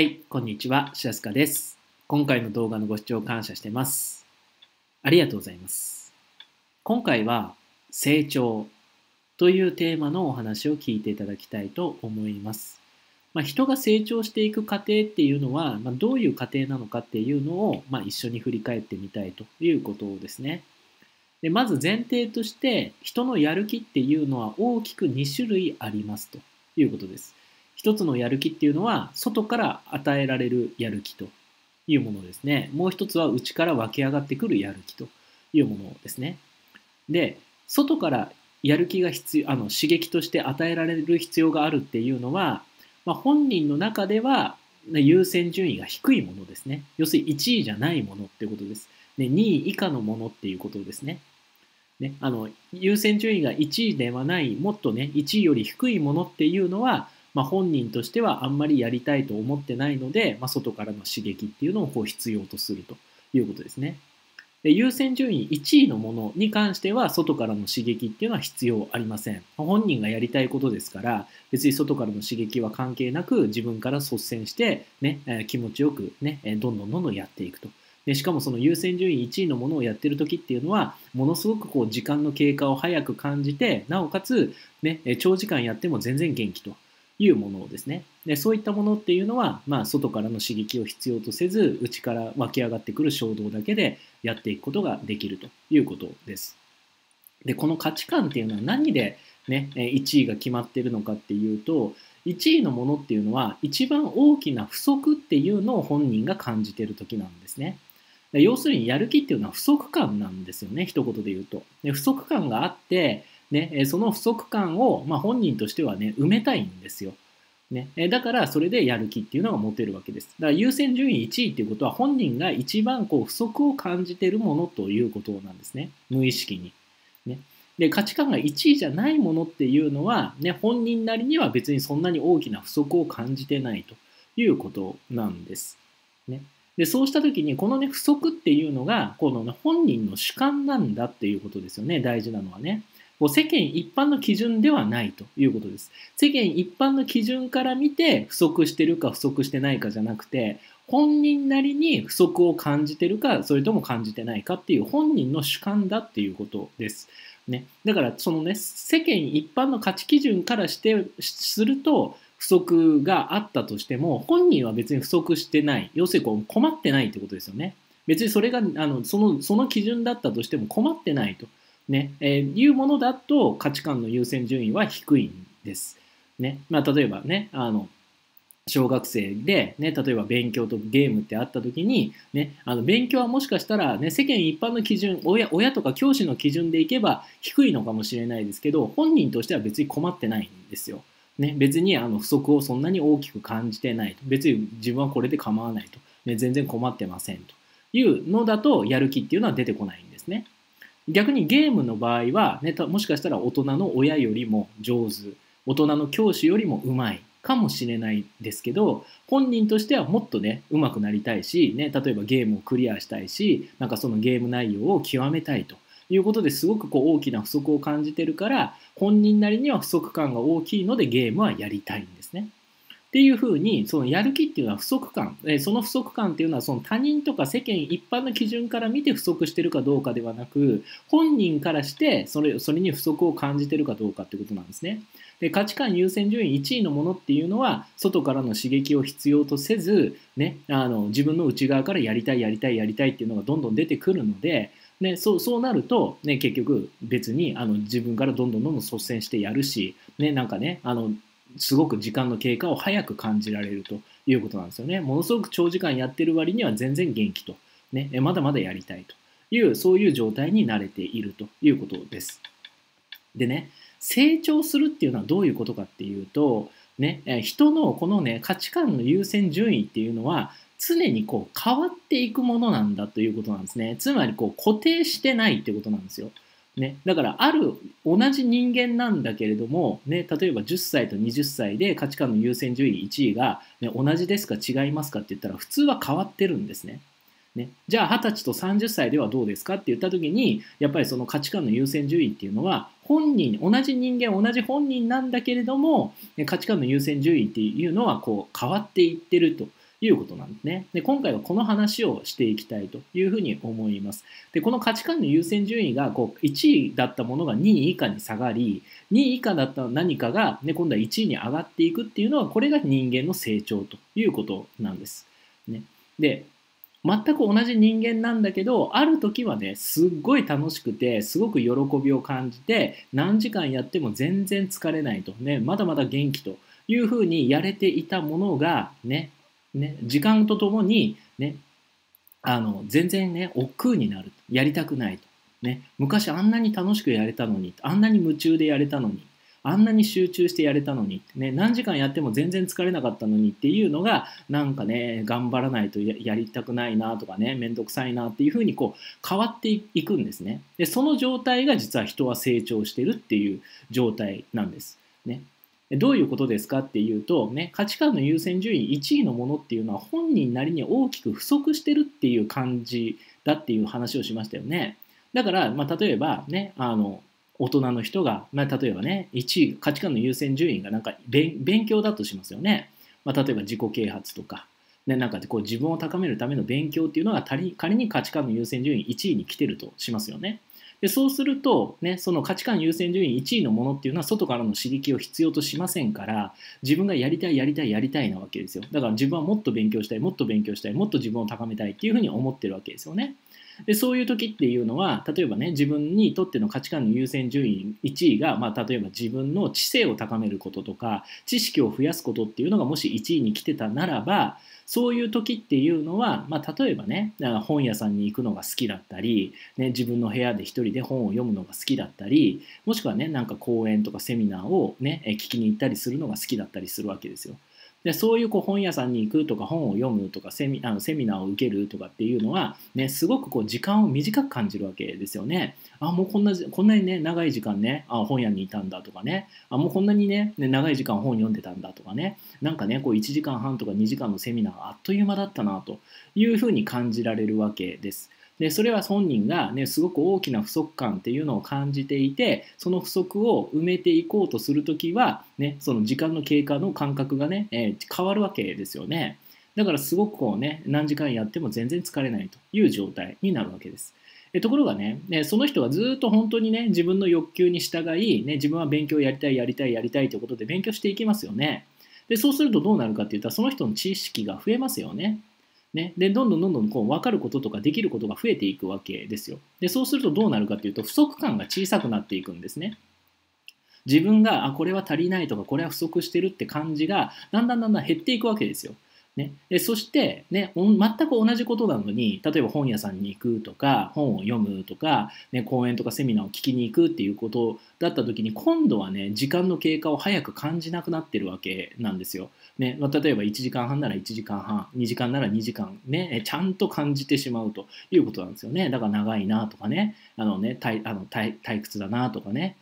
はい、こんにちは、しらすかです。今回の動画のご視聴感謝してます。ありがとうございます。今回は、成長というテーマのお話を聞いていただきたいと思います。まあ、人が成長していく過程っていうのは、まあ、どういう過程なのかっていうのを、まあ、一緒に振り返ってみたいということですね。でまず前提として、人のやる気っていうのは大きく2種類ありますということです。一つのやる気っていうのは外から与えられるやる気というものですね。もう一つは内から湧き上がってくるやる気というものですね。で、外からやる気が必要、あの刺激として与えられる必要があるっていうのは、まあ、本人の中では優先順位が低いものですね。要するに1位じゃないものってことです。で2位以下のものっていうことですね。ね、あの優先順位が1位ではないもっとね1位より低いものっていうのはまあ、本人としてはあんまりやりたいと思ってないので、まあ、外からの刺激っていうのをこう必要とするということですね。で優先順位1位のものに関しては外からの刺激っていうのは必要ありません。本人がやりたいことですから別に外からの刺激は関係なく自分から率先して、ね、気持ちよく、ね、どんどんどんどんやっていくと。でしかもその優先順位1位のものをやってる時っていうのはものすごくこう時間の経過を早く感じてなおかつ、ね、長時間やっても全然元気と。いうものですね。でそういったものっていうのは、まあ、外からの刺激を必要とせず内から湧き上がってくる衝動だけでやっていくことができるということです。でこの価値観っていうのは何で、ね、1位が決まってるのかっていうと1位のものっていうのは一番大きな不足っていうのを本人が感じてる時なんですね。要するにやる気っていうのは不足感なんですよね一言で言うと。で不足感があってね、その不足感を、まあ、本人としてはね、埋めたいんですよ。ね、だからそれでやる気っていうのが持てるわけです。だから優先順位1位っていうことは本人が一番こう不足を感じてるものということなんですね。無意識に。ね、で価値観が1位じゃないものっていうのは、ね、本人なりには別にそんなに大きな不足を感じてないということなんです。ね、でそうした時にこのね不足っていうのがこの、ね、本人の主観なんだっていうことですよね大事なのはね。世間一般の基準ではないということです。世間一般の基準から見て不足してるか不足してないかじゃなくて、本人なりに不足を感じてるか、それとも感じてないかっていう本人の主観だっていうことです。ね、だからそのね、世間一般の価値基準からしてすると、不足があったとしても、本人は別に不足してない。要するにこう困ってないってことですよね。別にそれがあのそのその基準だったとしても困ってないと。ねえー、いうものだと価値観の優先順位は低いんです。ねまあ、例えばねあの小学生で、ね、例えば勉強とゲームってあった時に、ね、あの勉強はもしかしたら、ね、世間一般の基準親親とか教師の基準でいけば低いのかもしれないですけど本人としては別に困ってないんですよ。ね、別にあの不足をそんなに大きく感じてないと別に自分はこれで構わないと、ね、全然困ってませんというのだとやる気っていうのは出てこないんですね。逆にゲームの場合は、ね、もしかしたら大人の親よりも上手大人の教師よりもうまいかもしれないですけど本人としてはもっとね上手くなりたいし、ね、例えばゲームをクリアしたいしなんかそのゲーム内容を極めたいということですごくこう大きな不足を感じてるから本人なりには不足感が大きいのでゲームはやりたいんですね。っていうふうにそのやる気っていうのは不足感えその不足感っていうのはその他人とか世間一般の基準から見て不足してるかどうかではなく本人からしてそれそれに不足を感じてるかどうかってことなんですね。で価値観優先順位1位のものっていうのは外からの刺激を必要とせず、ね、あの自分の内側からやりたいやりたいやりたいっていうのがどんどん出てくるのでね、そうそうなると、ね、結局別にあの自分からどんどんどんどん率先してやるし、ね、なんかねあのすごく時間の経過を早く感じられるということなんですよね。ものすごく長時間やってる割には全然元気と、ね、まだまだやりたいというそういう状態に慣れているということです。でね成長するっていうのはどういうことかっていうと、ね、人のこのね価値観の優先順位っていうのは常にこう変わっていくものなんだということなんですね。つまりこう固定してないってことなんですよ。ね、だからある同じ人間なんだけれども、ね、例えば10歳と20歳で価値観の優先順位1位が、ね、同じですか違いますかって言ったら普通は変わってるんですね。ね、じゃあ20歳と30歳ではどうですかって言った時にやっぱりその価値観の優先順位っていうのは本人同じ人間同じ本人なんだけれども価値観の優先順位っていうのはこう変わっていってると。いうことなんですね。で、今回はこの話をしていきたいというふうに思います。で、この価値観の優先順位がこう1位だったものが2位以下に下がり、2位以下だった何かが、ね、今度は1位に上がっていくっていうのは、これが人間の成長ということなんです。ね、で、全く同じ人間なんだけど、ある時はね、すっごい楽しくて、すごく喜びを感じて、何時間やっても全然疲れないと、ね、まだまだ元気というふうにやれていたものが、ね、ね、時間とともに、ね、あの、全然ね、億劫になる。やりたくないと。ね、昔あんなに楽しくやれたのに、あんなに夢中でやれたのに、あんなに集中してやれたのに、ね、何時間やっても全然疲れなかったのにっていうのが、なんかね、頑張らないとやりたくないなとかね、めんどくさいなっていうふうにこう変わっていくんですね。で、その状態が実は人は成長してるっていう状態なんです。ね。どういうことですかっていうと、ね、価値観の優先順位1位のものっていうのは本人なりに大きく不足してるっていう感じだっていう話をしましたよね。だから、まあ、例えばね、あの、大人の人が、まあ、例えばね、1位、価値観の優先順位がなんか勉強だとしますよね。まあ、例えば自己啓発とか、ね、なんかこう自分を高めるための勉強っていうのが仮に価値観の優先順位1位に来てるとしますよね。でそうすると、ね、その価値観優先順位1位のものっていうのは外からの刺激を必要としませんから自分がやりたいやりたいやりたいなわけですよだから自分はもっと勉強したいもっと勉強したいもっと自分を高めたいっていうふうに思ってるわけですよね。でそういう時っていうのは例えばね自分にとっての価値観の優先順位1位が、まあ、例えば自分の知性を高めることとか知識を増やすことっていうのがもし1位に来てたならばそういう時っていうのは、まあ、例えばね本屋さんに行くのが好きだったり、ね、自分の部屋で一人で本を読むのが好きだったりもしくはねなんか講演とかセミナーをね聞きに行ったりするのが好きだったりするわけですよ。でそういうこう本屋さんに行くとか本を読むとかセミあのセミナーを受けるとかっていうのは、ね、すごくこう時間を短く感じるわけですよね。あもうこんなこんなにね長い時間ねあ本屋にいたんだとかねあもうこんなにね長い時間本読んでたんだとかねなんかねこう1時間半とか2時間のセミナーがあっという間だったなというふうに感じられるわけです。でそれは本人が、ね、すごく大きな不足感っていうのを感じていてその不足を埋めていこうとするときは、ね、その時間の経過の感覚がね、えー、変わるわけですよねだからすごくこうね何時間やっても全然疲れないという状態になるわけですところがね、ねその人はずっと本当にね、自分の欲求に従い、ね、自分は勉強やりたい、やりたい、やりたいということで勉強していきますよね。で、そうするとどうなるかって言ったら、その人の知識が増えますよね。ね、でどんどんどんどんこう分かることとかできることが増えていくわけですよ。でそうするとどうなるかというと不足感が小さくなっていくんですね。自分があこれは足りないとかこれは不足してるって感じがだんだんだんだん減っていくわけですよ。ね、でそして、ね、全く同じことなのに例えば本屋さんに行くとか本を読むとか、ね、講演とかセミナーを聞きに行くっていうことだった時に今度はね時間の経過を早く感じなくなってるわけなんですよ。ねまあ、例えば1時間半なら1時間半2時間なら2時間ねちゃんと感じてしまうということなんですよね。だから長いなとかね。あのね退あの退退屈だなとかね。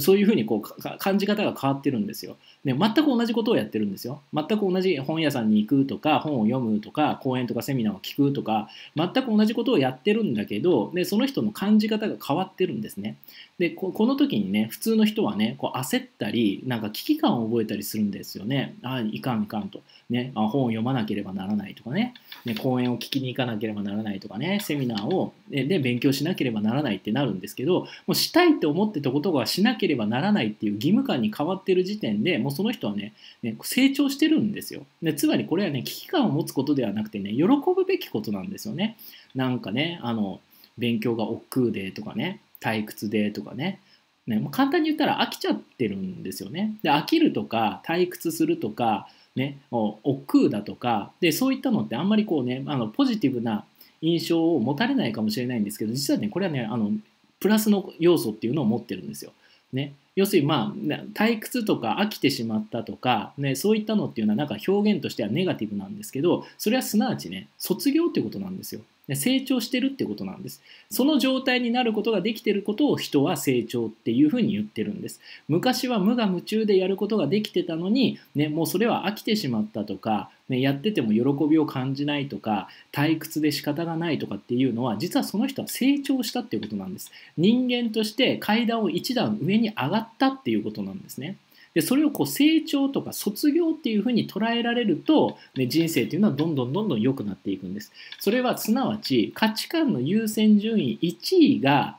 そういうふうにこう感じ方が変わってるんですよ。ね、全く同じことをやってるんですよ。全く同じ本屋さんに行くとか、本を読むとか、講演とかセミナーを聞くとか、全く同じことをやってるんだけど、でその人の感じ方が変わってるんですね。で、この時にね、普通の人はね、こう焦ったり、なんか危機感を覚えたりするんですよね。ああ、いかんいかんと。ね、あ本を読まなければならないとかねね、講演を聞きに行かなければならないとかね、セミナーをでで勉強しなければならないってなるんですけど、もうしたいって思ってたことがしなければならないっていう義務感に変わってる時点でもうその人はね、ね成長してるんですよで。つまりこれはね、危機感を持つことではなくてね、喜ぶべきことなんですよね。なんかね、あの、勉強が億劫でとかね、退屈でとかね、ね、もう簡単に言ったら飽きちゃってるんですよね。で飽きるとか退屈するとかね、億劫だとかでそういったのってあんまりこうねあのポジティブな印象を持たれないかもしれないんですけど実はねこれはねあのプラスの要素っていうのを持ってるんですよ。ね、要するにまあ退屈とか飽きてしまったとか、ね、そういったのっていうのはなんか表現としてはネガティブなんですけどそれはすなわちね卒業ってことなんですよ。成長してるってことなんです。その状態になることができてることを人は成長っていうふうに言ってるんです。昔は無我夢中でやることができてたのに、ね、もうそれは飽きてしまったとか、ね、やってても喜びを感じないとか、退屈で仕方がないとかっていうのは、実はその人は成長したっていうことなんです。人間として階段を一段上に上がったっていうことなんですね。でそれをこう成長とか卒業っていうふうに捉えられると、ね、人生っていうのはどんどんどんどん良くなっていくんです。それはすなわち価値観の優先順位1位が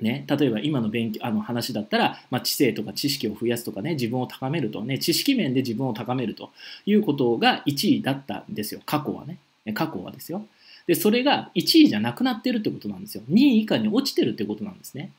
ね、例えば今の勉強あの話だったら、まあ、知性とか知識を増やすとかね自分を高めるとね知識面で自分を高めるということが1位だったんですよ。過去はね。過去はですよ。でそれが1位じゃなくなってるってことなんですよ。2位以下に落ちてるってことなんですね。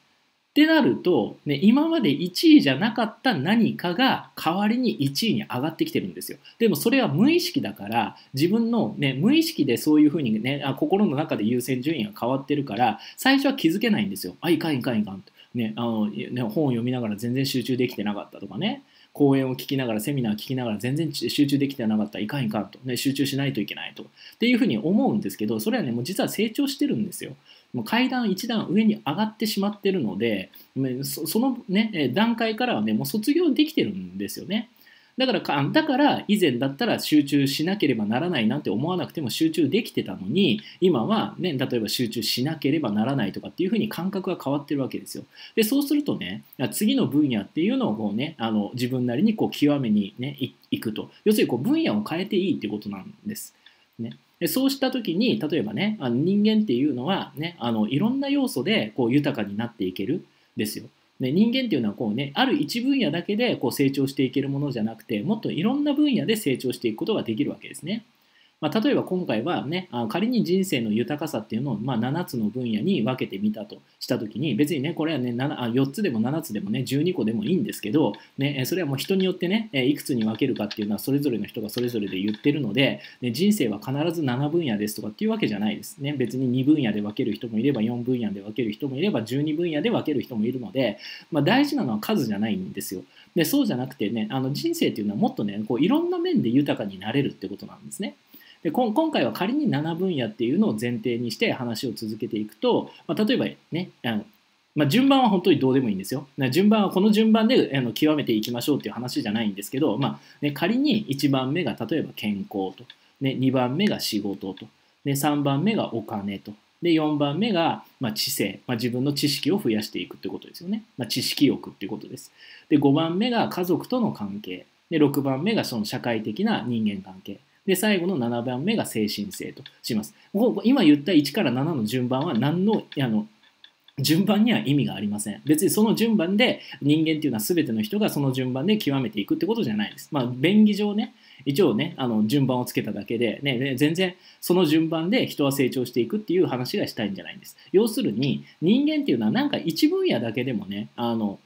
ってなると、ね、今まで1位じゃなかった何かが代わりに1位に上がってきてるんですよ。でもそれは無意識だから自分の、ね、無意識でそういうふうにねあ心の中で優先順位が変わってるから最初は気づけないんですよ。あいかんいかんいかんねあのね本を読みながら全然集中できてなかったとかね講演を聞きながらセミナーを聞きながら全然集中できてなかったいかんいかんと、ね、集中しないといけないとっていうふうに思うんですけどそれはねもう実は成長してるんですよ。もう階段一段上に上がってしまってるのでその、ね、段階からはねもう卒業できてるんですよね。だからかだから以前だったら集中しなければならないなんて思わなくても集中できてたのに今は、ね、例えば集中しなければならないとかっていうふうに感覚が変わってるわけですよ。でそうするとね次の分野っていうのをこう、ね、あの自分なりにこう極めに、ね、いくと要するにこう分野を変えていいっていうことなんです。ね、でそうした時に例えばねあの人間っていうのは、ね、あのいろんな要素でこう豊かになっていけるですよ。で人間っていうのはこう、ね、ある一分野だけでこう成長していけるものじゃなくてもっといろんな分野で成長していくことができるわけですね。まあ、例えば今回はねあ仮に人生の豊かさっていうのを、まあ、7つの分野に分けてみたとした時に別にねこれはね7あ4つでも7つでもね12個でもいいんですけど、ね、それはもう人によってねいくつに分けるかっていうのはそれぞれの人がそれぞれで言ってるので、ね、人生は必ず7分野ですとかっていうわけじゃないですね別に2分野で分ける人もいれば4分野で分ける人もいれば12分野で分ける人もいるので、まあ、大事なのは数じゃないんですよでそうじゃなくてねあの人生っていうのはもっとねこういろんな面で豊かになれるってことなんですね。で今回は仮に7分野っていうのを前提にして話を続けていくと、まあ、例えばねあのまあ、順番は本当にどうでもいいんですよ。順番はこの順番であの極めていきましょうっていう話じゃないんですけど、まあね、仮に1番目が例えば健康と、ね、2番目が仕事と、ね、3番目がお金と、で4番目が、まあ、知性、まあ、自分の知識を増やしていくってことですよね。まあ、知識欲っていうことです。で5番目が家族との関係。で6番目がその社会的な人間関係。で、最後の7番目が精神性とします。今言った1から7の順番は何の、あの、順番には意味がありません。別にその順番で人間っていうのは全ての人がその順番で極めていくってことじゃないです。まあ、便宜上ね、一応ね、あの順番をつけただけで、ね、全然その順番で人は成長していくっていう話がしたいんじゃないんです。要するに人間っていうのはなんか一分野だけでもね、あの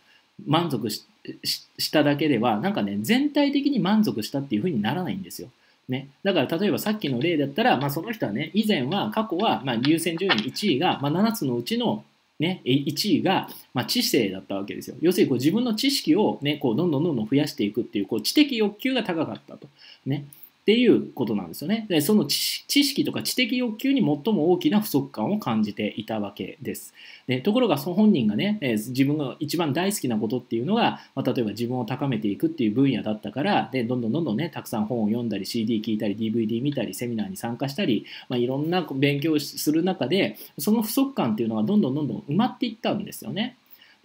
満足しただけでは、なんかね、全体的に満足したっていうふうにならないんですよ。ね、だから例えばさっきの例だったら、まあ、その人はね以前は過去は、まあ、優先順位1位が、まあ、7つのうちの、ね、1位が、まあ、知性だったわけですよ。要するにこう自分の知識を、ね、こうどんどんどんどん増やしていくっていうこう知的欲求が高かったと、ね、っていうことなんですよね。でその知識とか知的欲求に最も大きな不足感を感じていたわけです。でところがその本人がね、え、自分が一番大好きなことっていうのが、まあ、例えば自分を高めていくっていう分野だったからでどんどんどんどんねたくさん本を読んだり CD 聞いたり DVD 見たりセミナーに参加したり、まあ、いろんな勉強をする中でその不足感っていうのがどんどんどんどん埋まっていったんですよね。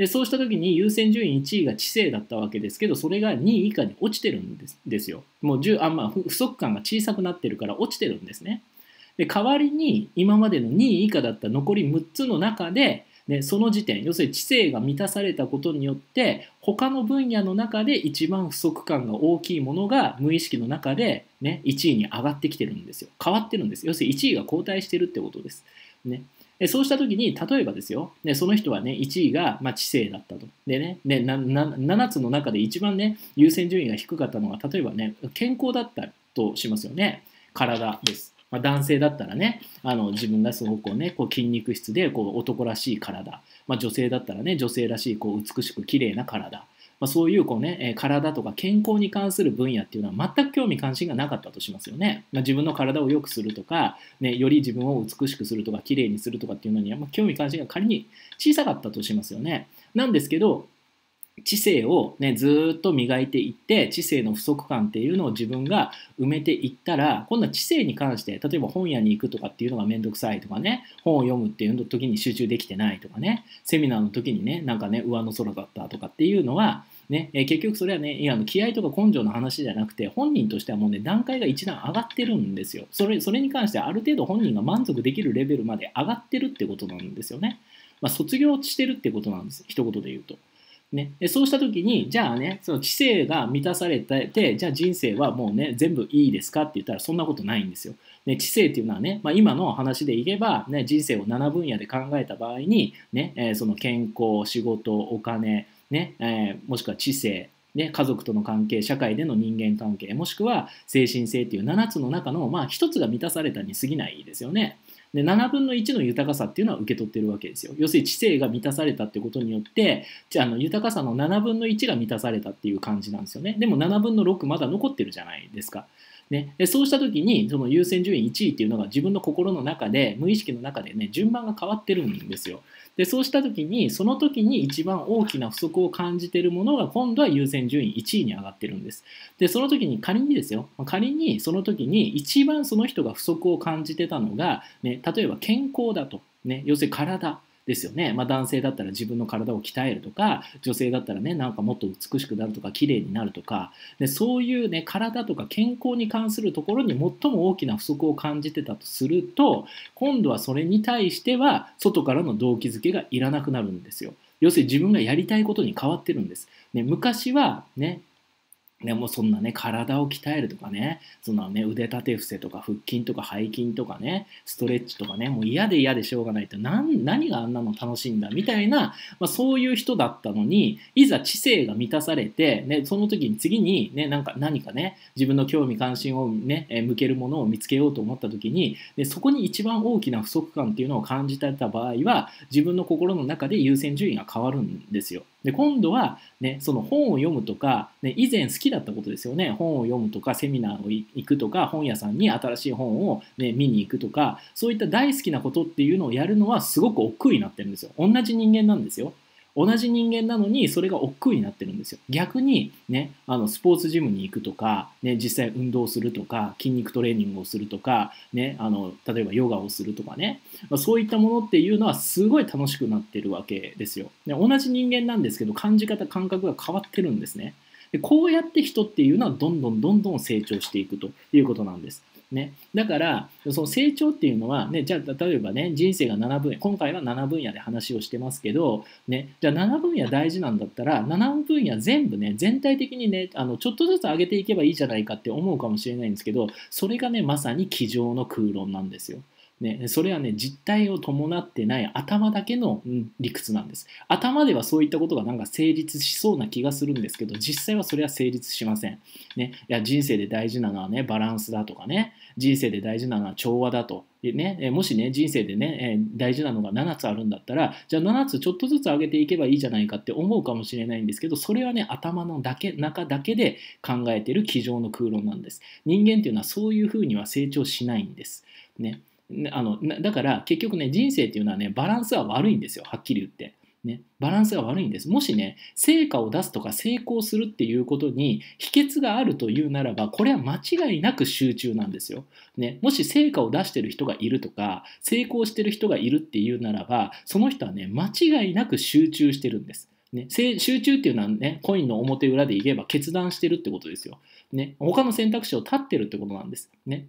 でそうした時に優先順位1位が知性だったわけですけどそれが2位以下に落ちてるんですよ。もう10あ、まあ、不足感が小さくなってるから落ちてるんですね。で代わりに今までの2位以下だった残り6つの中ででその時点要するに知性が満たされたことによって他の分野の中で一番不足感が大きいものが無意識の中で、ね、1位に上がってきてるんですよ。変わってるんです。要するに1位が後退してるってことです、ね、そうした時に、例えばですよ、ね、その人はね、1位が、まあ、知性だったと。でね、ねなな7つの中で一番ね、優先順位が低かったのは、例えばね、健康だったとしますよね。体です。まあ、男性だったらね、あの自分がすごくね、こう筋肉質でこう男らしい体。まあ、女性だったらね、女性らしいこう美しく綺麗な体。まあ、そういうこう、ね、体とか健康に関する分野っていうのは全く興味関心がなかったとしますよね。まあ、自分の体を良くするとか、ね、より自分を美しくするとか綺麗にするとかっていうのには、まあ、興味関心が仮に小さかったとしますよね。なんですけど知性を、ね、ずっと磨いていって知性の不足感っていうのを自分が埋めていったら今度は知性に関して例えば本屋に行くとかっていうのがめんどくさいとかね本を読むっていうの時に集中できてないとかねセミナーの時にねなんかね上の空だったとかっていうのはね、え結局それはね、いやの気合とか根性の話じゃなくて、本人としてはもうね、段階が一段上がってるんですよ。それそれに関してある程度本人が満足できるレベルまで上がってるってことなんですよね。まあ、卒業してるってことなんです。一言で言うと。ね、そうした時にじゃあねその知性が満たされてじゃあ人生はもうね全部いいですかって言ったらそんなことないんですよ。ね、知性っていうのはね、まあ、今の話でいけば、ね、人生を7分野で考えた場合に、ねえー、その健康仕事お金、ねえー、もしくは知性ね、家族との関係社会での人間関係もしくは精神性っていう7つの中の、まあ、1つが満たされたに過ぎないですよね。で7分の1の豊かさっていうのは受け取ってるわけですよ。要するに知性が満たされたってことによってじゃあの豊かさの7分の1が満たされたっていう感じなんですよね。でも7分の6まだ残ってるじゃないですか。ね、でそうした時にその優先順位1位っていうのが自分の心の中で無意識の中でね順番が変わってるんですよ。でそうした時にその時に一番大きな不足を感じているものが今度は優先順位1位に上がってるんです。でその時に仮にですよ。仮にその時に一番その人が不足を感じてたのが、ね、例えば健康だと、ね、要するに体。ですよね、まあ、男性だったら自分の体を鍛えるとか女性だったらねなんかもっと美しくなるとか綺麗になるとかでそういうね体とか健康に関するところに最も大きな不足を感じてたとすると今度はそれに対しては外からの動機づけがいらなくなるんですよ。要するに自分がやりたいことに変わってるんです。ね、昔はねでもそんなね、体を鍛えるとかね、そのね、腕立て伏せとか腹筋とか背筋とかね、ストレッチとかね、もう嫌で嫌でしょうがないって何、何があんなの楽しいんだみたいな、まあ、そういう人だったのに、いざ知性が満たされて、ね、その時に次にね、なんか何かね、自分の興味関心をね、向けるものを見つけようと思った時に、でそこに一番大きな不足感っていうのを感じた場合は、自分の心の中で優先順位が変わるんですよ。で今度は、ね、その本を読むとか、ね、以前好きだったことですよね。本を読むとかセミナーを行くとか本屋さんに新しい本を、ね、見に行くとかそういった大好きなことっていうのをやるのはすごく億劫になってるんですよ。同じ人間なんですよ。同じ人間なのにそれが億劫になってるんですよ。逆にね、あのスポーツジムに行くとか、ね、実際運動するとか、筋肉トレーニングをするとか、ね、あの例えばヨガをするとかね、まあ、そういったものっていうのはすごい楽しくなってるわけですよ。で同じ人間なんですけど、感じ方、感覚が変わってるんですね。でこうやって人っていうのはどんどんどんどん成長していくということなんです。ね、だからその成長っていうのは、ね、じゃあ例えばね人生が7分野今回は7分野で話をしてますけど、ね、じゃあ7分野大事なんだったら7分野全部ね全体的にねあのちょっとずつ上げていけばいいじゃないかって思うかもしれないんですけどそれがねまさに机上の空論なんですよ。ね、それはね実態を伴ってない頭だけの、うん、理屈なんです頭ではそういったことがなんか成立しそうな気がするんですけど実際はそれは成立しません、ね、いや人生で大事なのはねバランスだとかね人生で大事なのは調和だとね、もしね、人生でね、大事なのが7つあるんだったら、じゃあ7つちょっとずつ上げていけばいいじゃないかって思うかもしれないんですけど、それはね、頭のだけ中だけで考えてる机上の空論なんです。人間っていうのはそういうふうには成長しないんです。ね。あのだから結局ね人生っていうのはねバランスは悪いんですよはっきり言って。ね、バランスが悪いんです。もしね、成果を出すとか成功するっていうことに秘訣があるというならば、これは間違いなく集中なんですよ。ね、もし成果を出してる人がいるとか、成功してる人がいるっていうならば、その人はね、間違いなく集中してるんです。ね、集中っていうのはね、コインの表裏で言えば決断してるってことですよ。ね、他の選択肢を立ってるってことなんです。ね、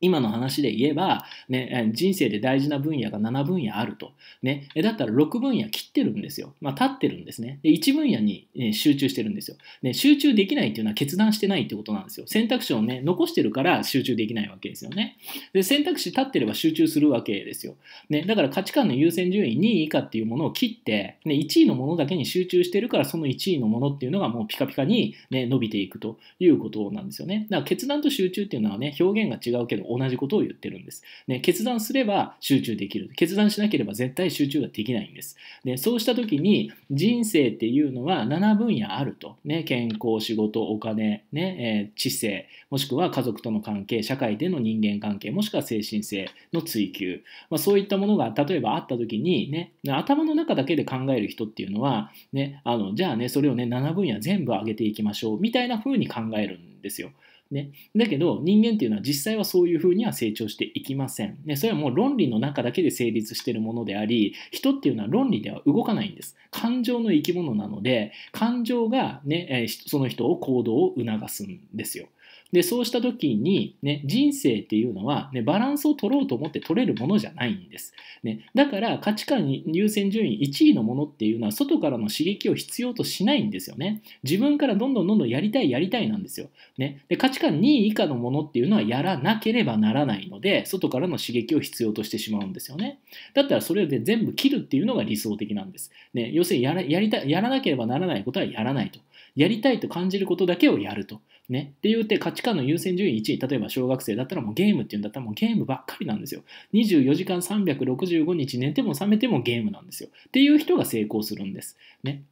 今の話で言えば、ね、人生で大事な分野が7分野あると。ね、だったら6分野切ってるんですよ。まあ、立ってるんですね。で、1分野に、集中してるんですよ、ね。集中できないっていうのは決断してないってことなんですよ。選択肢をね、残してるから集中できないわけですよね。で、選択肢立ってれば集中するわけですよ。ね、だから価値観の優先順位2位以下っていうものを切って、ね、1位のものだけに集中してるから、その1位のものっていうのがもうピカピカに、ね、伸びていくということなんですよね。だから決断と集中っていうのはね、表現が違うけど、同じことを言ってるんです。ね、決断すれば集中できる。決断しなければ絶対集中ができないんです。でそうした時に人生っていうのは7分野あると。ね、健康、仕事、お金、ねえー、知性、もしくは家族との関係、社会での人間関係、もしくは精神性の追求。まあ、そういったものが例えばあった時に、ね、頭の中だけで考える人っていうのは、ね、あのじゃあね、それをね、7分野全部上げていきましょうみたいな風に考えるんですよ。ね、だけど人間っていうのは実際はそういうふうには成長していきません、ね、それはもう論理の中だけで成立しているものであり人っていうのは論理では動かないんです。感情の生き物なので感情が、ね、その人を行動を促すんですよ。で、そうした時に、ね、人生っていうのは、ね、バランスを取ろうと思って取れるものじゃないんです。ね、だから価値観優先順位1位のものっていうのは外からの刺激を必要としないんですよね。自分からどんどんどんどんやりたいやりたいなんですよ。ね、で価値観2位以下のものっていうのはやらなければならないので外からの刺激を必要としてしまうんですよね。だったらそれで全部切るっていうのが理想的なんです。ね、要するにやらやりたやらなければならないことはやらないと。やりたいと感じることだけをやると。ね。って言うて価値観の優先順位1位、例えば小学生だったらもうゲームっていうんだったらもうゲームばっかりなんですよ。24時間365日寝ても覚めてもゲームなんですよ。っていう人が成功するんです。ね。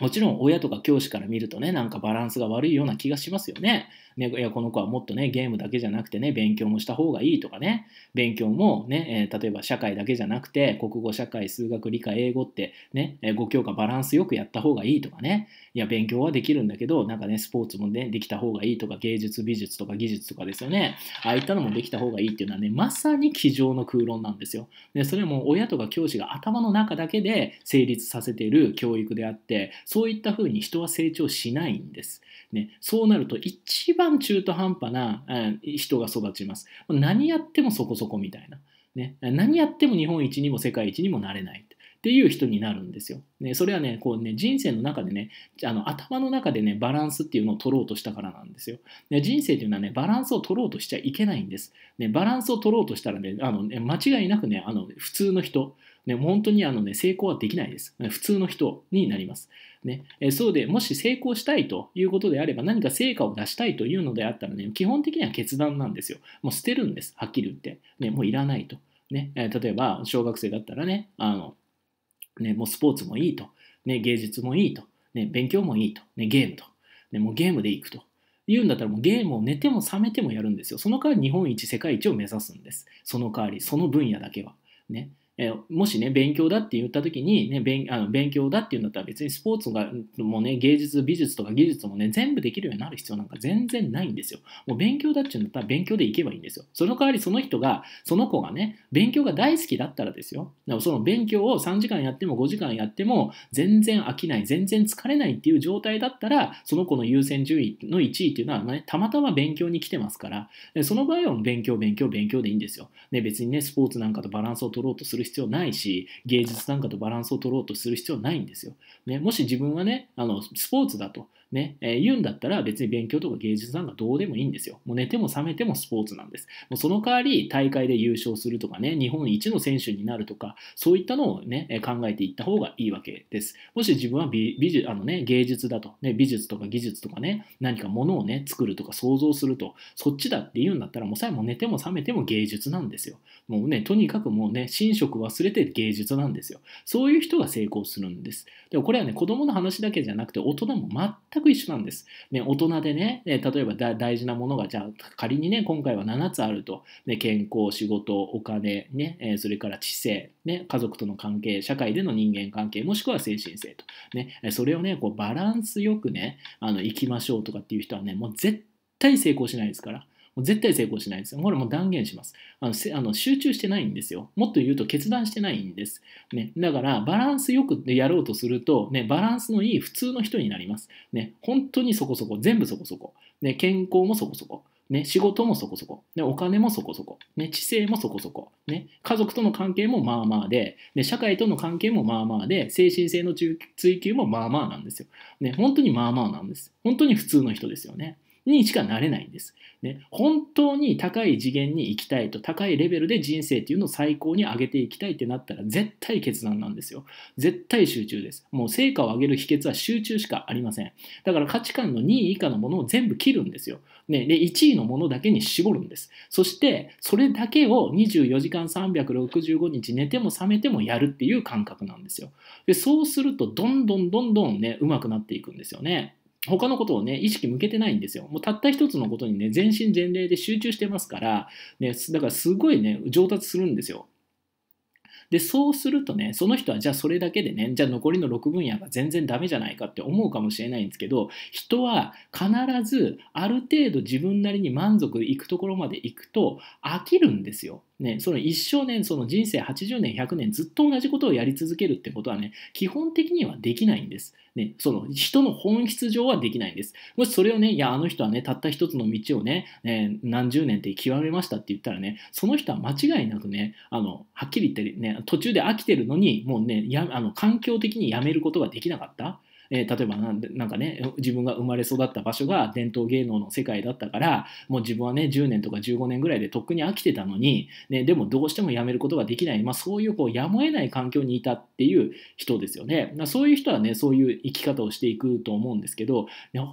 もちろん親とか教師から見るとね、なんかバランスが悪いような気がしますよね。ね、いやこの子はもっとね、ゲームだけじゃなくてね、勉強もした方がいいとかね、勉強もね、えー、例えば社会だけじゃなくて、国語、社会、数学、理科、英語ってね、えー、5教科バランスよくやった方がいいとかね、いや、勉強はできるんだけど、なんかね、スポーツもね、できた方がいいとか、芸術、美術とか技術とかですよね。ああいったのもできた方がいいっていうのはね、まさに机上の空論なんですよ。で、それも親とか教師が頭の中だけで成立させている教育であって、そういった風に人は成長しないんです。ね、そうなると一番中途半端な、人が育ちます。何やってもそこそこみたいな。ね、何やっても日本一にも世界一にもなれないっていう人になるんですよ。ね、それはね、こうね、人生の中でね、あの頭の中でね、バランスっていうのを取ろうとしたからなんですよ。ね、人生っていうのはね、バランスを取ろうとしちゃいけないんです。ね、バランスを取ろうとしたらね、あのね間違いなくね、あの普通の人、ね、本当にあの、ね、成功はできないです。普通の人になります。ね、えそうで、もし成功したいということであれば、何か成果を出したいというのであったらね、基本的には決断なんですよ。もう捨てるんです。はっきり言って。ね、もういらないと。ね、え例えば、小学生だったらね、あの、ね、もうスポーツもいいと。ね、芸術もいいと。ね、勉強もいいと。ね、ゲームと。ね、もうゲームでいくと。言うんだったらもうゲームを寝ても覚めてもやるんですよ。その代わり日本一、世界一を目指すんです。その代わり、その分野だけは。ね。えもしね、勉強だって言った時に、ね、勉あの勉強だっていうんだったら別にスポーツがもね、芸術、美術とか技術もね、全部できるようになる必要なんか全然ないんですよ。もう勉強だっていうんだったら勉強でいけばいいんですよ。その代わりその人が、その子がね、勉強が大好きだったらですよ。だからその勉強を3時間やっても5時間やっても全然飽きない、全然疲れないっていう状態だったら、その子の優先順位の1位っていうのはね、たまたま勉強に来てますから、その場合は勉強、勉強、勉強でいいんですよ。ね、別にね、スポーツなんかとバランスを取ろうとする必要ないし、芸術なんかとバランスを取ろうとする必要ないんですよ。ね、もし自分はね、あのスポーツだと、ね、えー、言うんだったら別に勉強とか芸術なんかどうでもいいんですよ。もう寝ても覚めてもスポーツなんです。もうその代わり大会で優勝するとかね、日本一の選手になるとか、そういったのをね、考えていった方がいいわけです。もし自分は美美術あの、ね、芸術だと、ね、美術とか技術とかね、何かものをね、作るとか想像すると、そっちだって言うんだったら、もうさえも寝ても覚めても芸術なんですよ。もうね、とにかくもうね、寝食忘れて芸術なんですよ。そういう人が成功するんです。でもこれはね、子供の話だけじゃなくて、大人も全全く一緒なんです。ね、大人でね、例えば大事なものが、じゃあ仮にね、今回は7つあると、ね、健康、仕事、お金、ね、えそれから知性、ね、家族との関係、社会での人間関係、もしくは精神性と。ね、それをね、こうバランスよくね、あの行きましょうとかっていう人はね、もう絶対成功しないですから。もう絶対成功しないですよ。これもう断言します。あのあの集中してないんですよ。もっと言うと決断してないんです。ね、だからバランスよくやろうとすると、ね、バランスのいい普通の人になります。ね、本当にそこそこ、全部そこそこ。ね、健康もそこそこ。ね、仕事もそこそこ、ね、お金もそこそこ、ね、知性もそこそこ、ね、家族との関係もまあまあで、ね、社会との関係もまあまあで、精神性の追求もまあまあなんですよ。ね、本当にまあまあなんです。本当に普通の人ですよね。にしかなれないんです。ね、本当に高い次元に行きたいと、高いレベルで人生っていうのを最高に上げていきたいってなったら、絶対決断なんですよ。絶対集中です。もう成果を上げる秘訣は集中しかありません。だから価値観の2位以下のものを全部切るんですよ。ね、で、1位のものだけに絞るんです。そして、それだけを24時間365日寝ても覚めてもやるっていう感覚なんですよ。で、そうすると、どんどんどんどんね、上手くなっていくんですよね。他のことをね、意識向けてないんですよ。もうたった一つのことにね、全身全霊で集中してますから、ね、だからすごいね、上達するんですよ。で、そうするとね、その人はじゃあそれだけでね、じゃあ残りの6分野が全然ダメじゃないかって思うかもしれないんですけど、人は必ずある程度自分なりに満足いくところまで行くと飽きるんですよ。ね、その一生年、その人生80年、100年ずっと同じことをやり続けるってことはね、基本的にはできないんです。ね、その人の本質上はできないんです。もしそれをね、いや、あの人はね、たった一つの道をね、ね何十年って極めましたって言ったらね、その人は間違いなくね、あの、はっきり言ってね、途中で飽きてるのに、もうね、やあの環境的にやめることができなかった。えー、例えばなんなんかね自分が生まれ育った場所が伝統芸能の世界だったからもう自分はね10年とか15年ぐらいでとっくに飽きてたのに、ね、でもどうしても辞めることができない、まあ、そういうこうやむを得ない環境にいたっていう人ですよね、まあ、そういう人はねそういう生き方をしていくと思うんですけど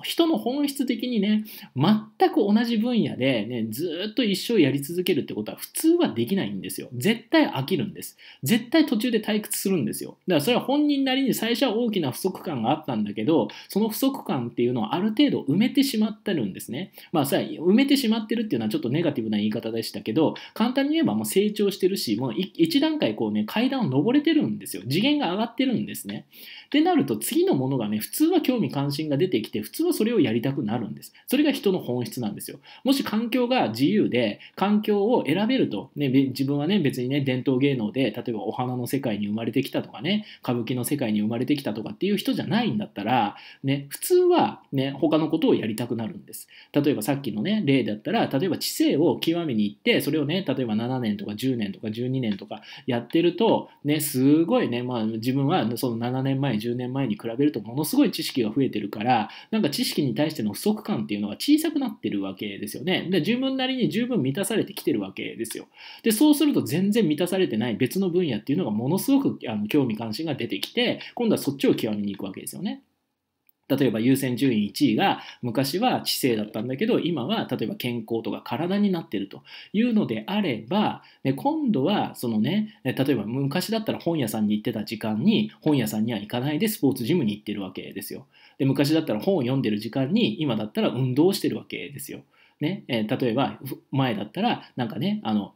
人の本質的にね全く同じ分野で、ね、ずっと一生やり続けるってことは普通はできないんですよ。絶対飽きるんです。絶対途中で退屈するんですよ。だからそれは本人なりに最初は大きな不足感があったんだけど、その不足感っていうのをある程度埋めてしまってるんですね。まあさ、埋めてしまってるっていうのはちょっとネガティブな言い方でしたけど、簡単に言えばもう成長してるし、もう一段階こうね、階段を登れてるんですよ。次元が上がってるんですね。ってなると次のものがね、普通は興味関心が出てきて、普通はそれをやりたくなるんです。それが人の本質なんですよ。もし環境が自由で、環境を選べると、ね、自分はね、別にね、伝統芸能で、例えばお花の世界に生まれてきたとかね、歌舞伎の世界に生まれてきたとかっていう人じゃないんだったら、ね、普通はね、他のことをやりたくなるんです。例えばさっきのね、例だったら、例えば知性を極めに行って、それをね、例えば7年とか10年とか12年とかやってると、ね、すごいね、まあ自分はその7年前、10年前に比べるとものすごい知識が増えてるから、なんか知識に対しての不足感っていうのが小さくなってるわけですよね。で、自分なりに十分満たされてきてるわけですよ。で、そうすると全然満たされてない別の分野っていうのがものすごくあの興味関心が出てきて、今度はそっちを極めに行くわけですよね。例えば優先順位1位が昔は知性だったんだけど今は例えば健康とか体になってるというのであれば、ね、今度はそのね例えば昔だったら本屋さんに行ってた時間に本屋さんには行かないでスポーツジムに行ってるわけですよ。で昔だったら本を読んでる時間に今だったら運動してるわけですよ。ねえ、例えば前だったらなんかねあの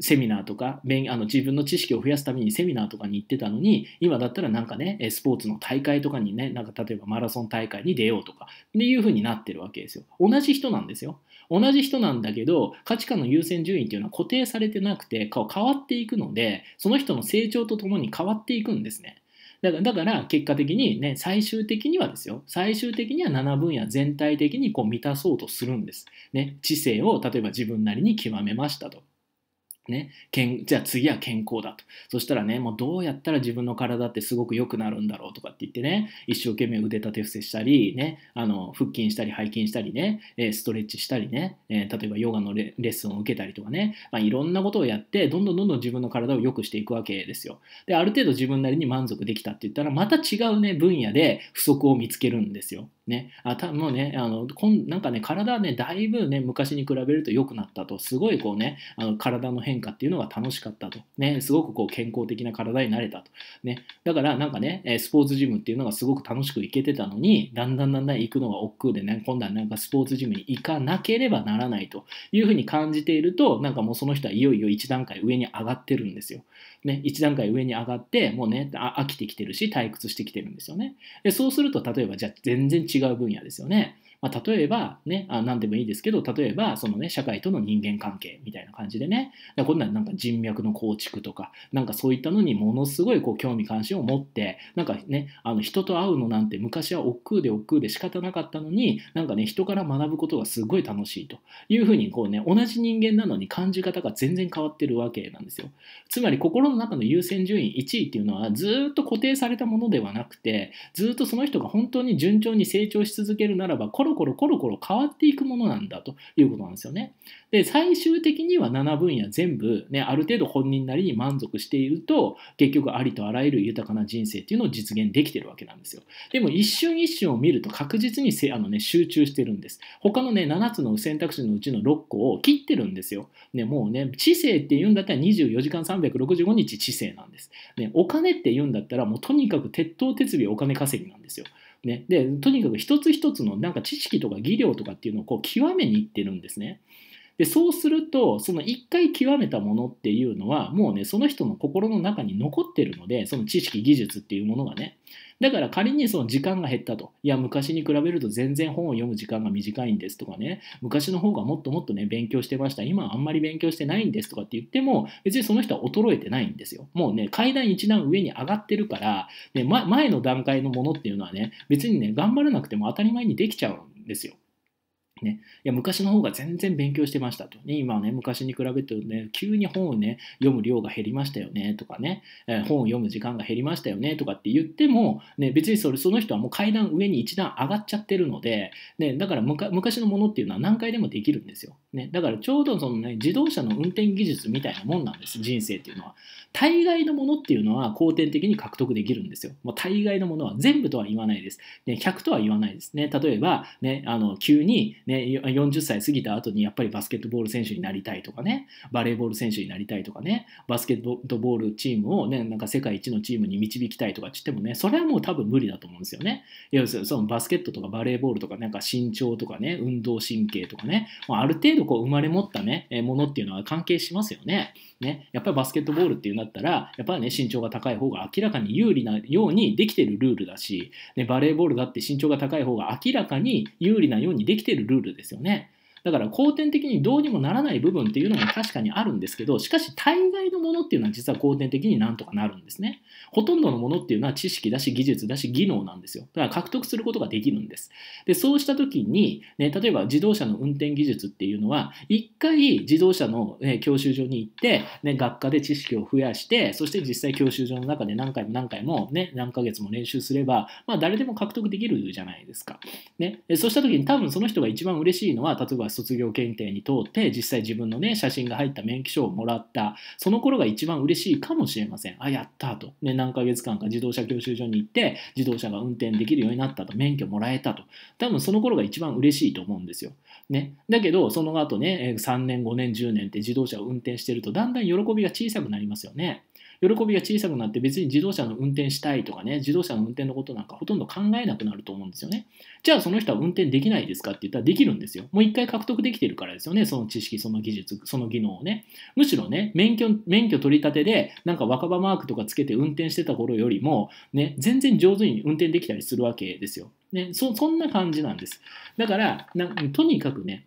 セミナーとかあの自分の知識を増やすためにセミナーとかに行ってたのに今だったらなんかねスポーツの大会とかにねなんか例えばマラソン大会に出ようとかっていう風になってるわけですよ。同じ人なんですよ。同じ人なんだけど価値観の優先順位っていうのは固定されてなくて変わっていくのでその人の成長とともに変わっていくんですね。だからだから結果的にね最終的にはですよ。最終的には7分野全体的にこう満たそうとするんです、ね、知性を例えば自分なりに極めましたと。ね、健じゃあ次は健康だと。そしたらね、もうどうやったら自分の体ってすごく良くなるんだろうとかって言ってね、一生懸命腕立て伏せしたり、ね、あの腹筋したり背筋したりね、ストレッチしたりね、え例えばヨガのレッスンを受けたりとかね、まあ、いろんなことをやって、どんどんどんどん自分の体を良くしていくわけですよ。で、ある程度自分なりに満足できたって言ったら、また違うね、分野で不足を見つけるんですよ。ね、あたもうねあのこんなんかね体はねだいぶね昔に比べると良くなったと。すごいこうねあの体の変化っていうのが楽しかったと。ねすごくこう健康的な体になれたと。ね。だからなんかねスポーツジムっていうのがすごく楽しく行けてたのにだんだんだんだん行くのが億劫でね今度はなんかスポーツジムに行かなければならないというふうに感じているとなんかもうその人はいよいよ一段階上に上がってるんですよ。ね、一段階上に上がって、もうね、飽きてきてるし、退屈してきてるんですよね。でそうすると、例えば、じゃあ全然違う分野ですよね。まあ、例えば、ね、あ何でもいいですけど、例えば、そのね、社会との人間関係みたいな感じでね、こんななんか人脈の構築とか、なんかそういったのにものすごいこう興味関心を持って、なんかね、あの人と会うのなんて昔は億劫で億劫で仕方なかったのに、なんかね、人から学ぶことがすごい楽しいというふうに、こうね、同じ人間なのに感じ方が全然変わってるわけなんですよ。つまり、心の中の優先順位1位っていうのは、ずっと固定されたものではなくて、ずっとその人が本当に順調に成長し続けるならば、コロコロコロコロ変わっていくものなんだということなんですよね。で、最終的には7分野全部ね、ある程度本人なりに満足していると、結局ありとあらゆる豊かな人生っていうのを実現できてるわけなんですよ。でも一瞬一瞬を見ると確実にせあの、ね、集中してるんです。他のね、7つの選択肢のうちの6個を切ってるんですよ。ね、もうね、知性って言うんだったら24時間365日知性なんです。ね、お金って言うんだったらもうとにかく鉄頭鉄尾お金稼ぎなんですよ。ね、でとにかく一つ一つのなんか知識とか技量とかっていうのをこう極めにいってるんですね。でそうするとその一回極めたものっていうのはもうねその人の心の中に残ってるのでその知識技術っていうものがねだから仮にその時間が減ったと。いや、昔に比べると全然本を読む時間が短いんですとかね、昔の方がもっともっとね、勉強してました。今はあんまり勉強してないんですとかって言っても、別にその人は衰えてないんですよ。もうね、階段一段上に上がってるから、ね、前の段階のものっていうのはね、別にね、頑張らなくても当たり前にできちゃうんですよ。ね、いや昔の方が全然勉強してましたと、ね、今はね昔に比べてね急に本をね読む量が減りましたよねとかね、えー、本を読む時間が減りましたよねとかって言っても、ね、別にそれその人はもう階段上に一段上がっちゃってるので、ね、だから昔のものっていうのは何回でもできるんですよ、ね、だからちょうどその、ね、自動車の運転技術みたいなもんなんです人生っていうのは。大概のものっていうのは後天的に獲得できるんですよ。もう大概のものは全部とは言わないです、ね、100とは言わないです。ね例えば、ね、あの急にね、40歳過ぎた後にやっぱりバスケットボール選手になりたいとかね、バレーボール選手になりたいとかね、バスケットボールチームをね、なんか世界一のチームに導きたいとかって言ってもね、それはもう多分無理だと思うんですよね。要するにそのバスケットとかバレーボールとかなんか身長とかね、運動神経とかね、まある程度こう生まれ持ったね、ものっていうのは関係しますよね。ね、やっぱりバスケットボールっていうんだったら、やっぱりね、身長が高い方が明らかに有利なようにできてるルールだし、ね、バレーボールだって身長が高い方が明らかに有利なようにできてるルールですよね。だから後天的にどうにもならない部分っていうのも確かにあるんですけど、しかし大概のものっていうのは実は後天的になんとかなるんですね。ほとんどのものっていうのは知識だし技術だし技能なんですよ。だから獲得することができるんです。で、そうした時に、ね、例えば自動車の運転技術っていうのは、一回自動車の、ね、教習所に行って、ね、学科で知識を増やして、そして実際教習所の中で何回も何回もね、何ヶ月も練習すれば、まあ誰でも獲得できるじゃないですか。ね、そうした時に多分その人が一番嬉しいのは、例えば卒業検定に通って実際自分のね写真が入った免許証をもらった。その頃が一番嬉しいかもしれません。あやったと、ね、何ヶ月間か自動車教習所に行って自動車が運転できるようになったと。免許もらえたと。多分その頃が一番嬉しいと思うんですよ、ね、だけどその後ね3年5年10年って自動車を運転してるとだんだん喜びが小さくなりますよね。喜びが小さくなって別に自動車の運転したいとかね、自動車の運転のことなんかほとんど考えなくなると思うんですよね。じゃあその人は運転できないですかって言ったらできるんですよ。もう一回獲得できてるからですよね。その知識、その技術、その技能をね。むしろね、免許、免許取り立てでなんか若葉マークとかつけて運転してた頃よりも、ね、全然上手に運転できたりするわけですよ。ね、そそんな感じなんです。だからな、とにかくね、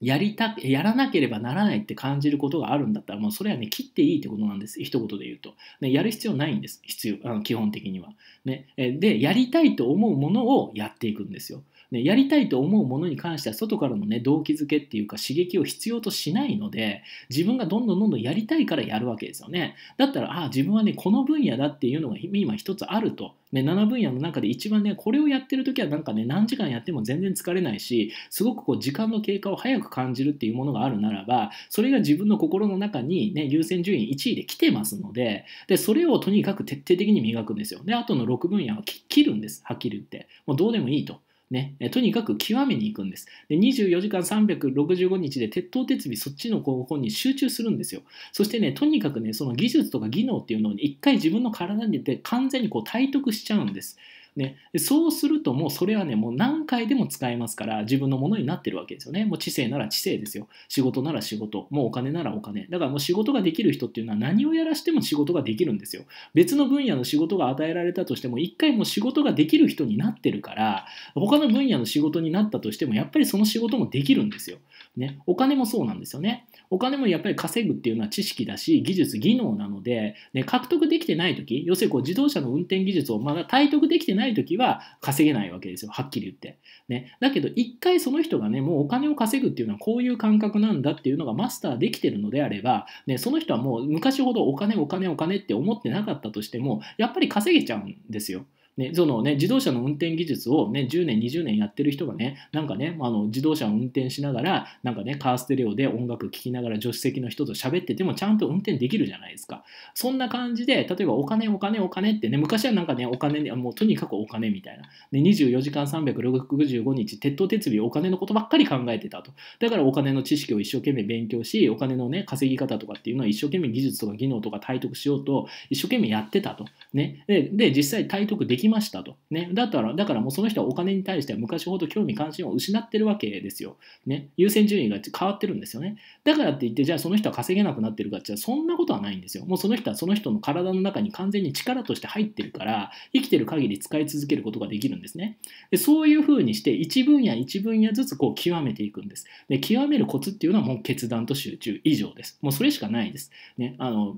やりたやらなければならないって感じることがあるんだったら、もうそれはね、切っていいってことなんです。一言で言うと。ね、やる必要ないんです。必要、あの基本的には。ね、で、やりたいと思うものをやっていくんですよ。ね、やりたいと思うものに関しては外からの、ね、動機づけっていうか刺激を必要としないので自分がどんどんどんどんやりたいからやるわけですよね。だったらああ自分はねこの分野だっていうのが今一つあると、ね、7分野の中で一番ねこれをやってる時はなんかね何時間やっても全然疲れないしすごくこう時間の経過を早く感じるっていうものがあるならばそれが自分の心の中に、ね、優先順位1位で来てますのででそれをとにかく徹底的に磨くんですよ。であとの6分野は切るんですはっきり言って。もうどうでもいいと。ね、とにかく極めに行くんです。で24時間365日で鉄頭鉄尾そっちの方法に集中するんですよ。そしてね、とにかくね、その技術とか技能っていうのを、一回自分の体に出て完全にこう体得しちゃうんです。ね、そうするともうそれはねもう何回でも使えますから自分のものになってるわけですよね。もう知性なら知性ですよ。仕事なら仕事。もうお金ならお金。だからもう仕事ができる人っていうのは何をやらしても仕事ができるんですよ。別の分野の仕事が与えられたとしても一回もう仕事ができる人になってるから他の分野の仕事になったとしてもやっぱりその仕事もできるんですよ、ね、お金もそうなんですよね。お金もやっぱり稼ぐっていうのは知識だし技術技能なので、ね、獲得できてない時要するにこう自動車の運転技術をまだ体得できてない時は稼げないわけですよ。はっきり言って、ね、だけど一回その人がねもうお金を稼ぐっていうのはこういう感覚なんだっていうのがマスターできてるのであれば、ね、その人はもう昔ほどお金お金お金って思ってなかったとしてもやっぱり稼げちゃうんですよ。ね、そのね、自動車の運転技術を、ね、10年、20年やってる人がね、なんかね、あの自動車を運転しながら、なんかね、カーステレオで音楽聴きながら助手席の人と喋っててもちゃんと運転できるじゃないですか。そんな感じで、例えばお金、お金、お金ってね、昔はなんかね、お金、もうとにかくお金みたいな。ね、24時間365日、鉄頭鉄尾お金のことばっかり考えてたと。だからお金の知識を一生懸命勉強し、お金のね、稼ぎ方とかっていうのを一生懸命技術とか技能とか体得しようと、一生懸命やってたと。ね。で、で実際体得できましたと。ね、だったら、だからもうその人はお金に対しては昔ほど興味関心を失ってるわけですよ。ね、優先順位が変わってるんですよね。だからって言って、じゃあその人は稼げなくなってるかってそんなことはないんですよ。もうその人はその人の体の中に完全に力として入ってるから、生きてる限り使い続けることができるんですね。でそういうふうにして、一分野一分野ずつこう極めていくんです。で極めるコツっていうのはもう決断と集中以上です。もうそれしかないです。ね、あの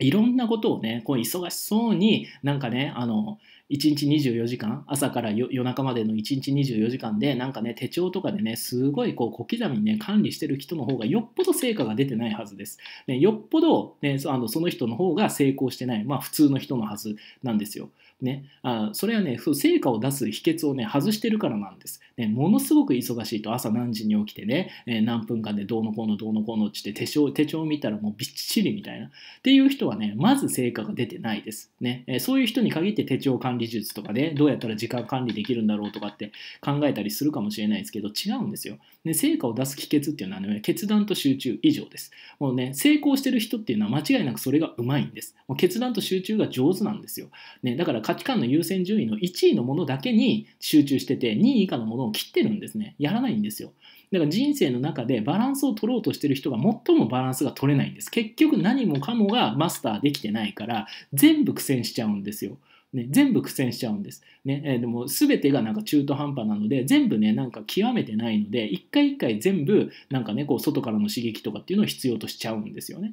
いろんなことをね、こう忙しそうに、なんかね、あの、1日24時間、朝から夜中までの1日24時間で、なんかね、手帳とかでね、すごいこう小刻みにね、管理してる人の方がよっぽど成果が出てないはずです。ね、よっぽど、ね、あのその人の方が成功してない、まあ普通の人のはずなんですよ。ね、あそれはね、成果を出す秘訣をね、外してるからなんです。ね、ものすごく忙しいと、朝何時に起きてね、えー、何分間でどうのこうのどうのこうのって手帳手帳見たらもうびっちりみたいな。っていう人はね、まず成果が出てないです。ね、えー、そういう人に限って手帳管理術とかね、どうやったら時間管理できるんだろうとかって考えたりするかもしれないですけど、違うんですよ。ね、成果を出す秘訣っていうのはね、決断と集中以上です。もうね、成功してる人っていうのは間違いなくそれがうまいんです。もう決断と集中が上手なんですよ。ね、だから価値観の優先順位の1位のものだけに集中してて、2位以下のものを切ってるんですね。やらないんですよ。だから人生の中でバランスを取ろうとしてる人が最もバランスが取れないんです。結局何もかもがマスターできてないから、全部苦戦しちゃうんですよ。ね、全部苦戦しちゃうんです。ねえー、でも全てがなんか中途半端なので全部ねなんか極めてないので一回一回全部なんかねこう外からの刺激とかっていうのを必要としちゃうんですよね。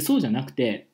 そうじゃなくて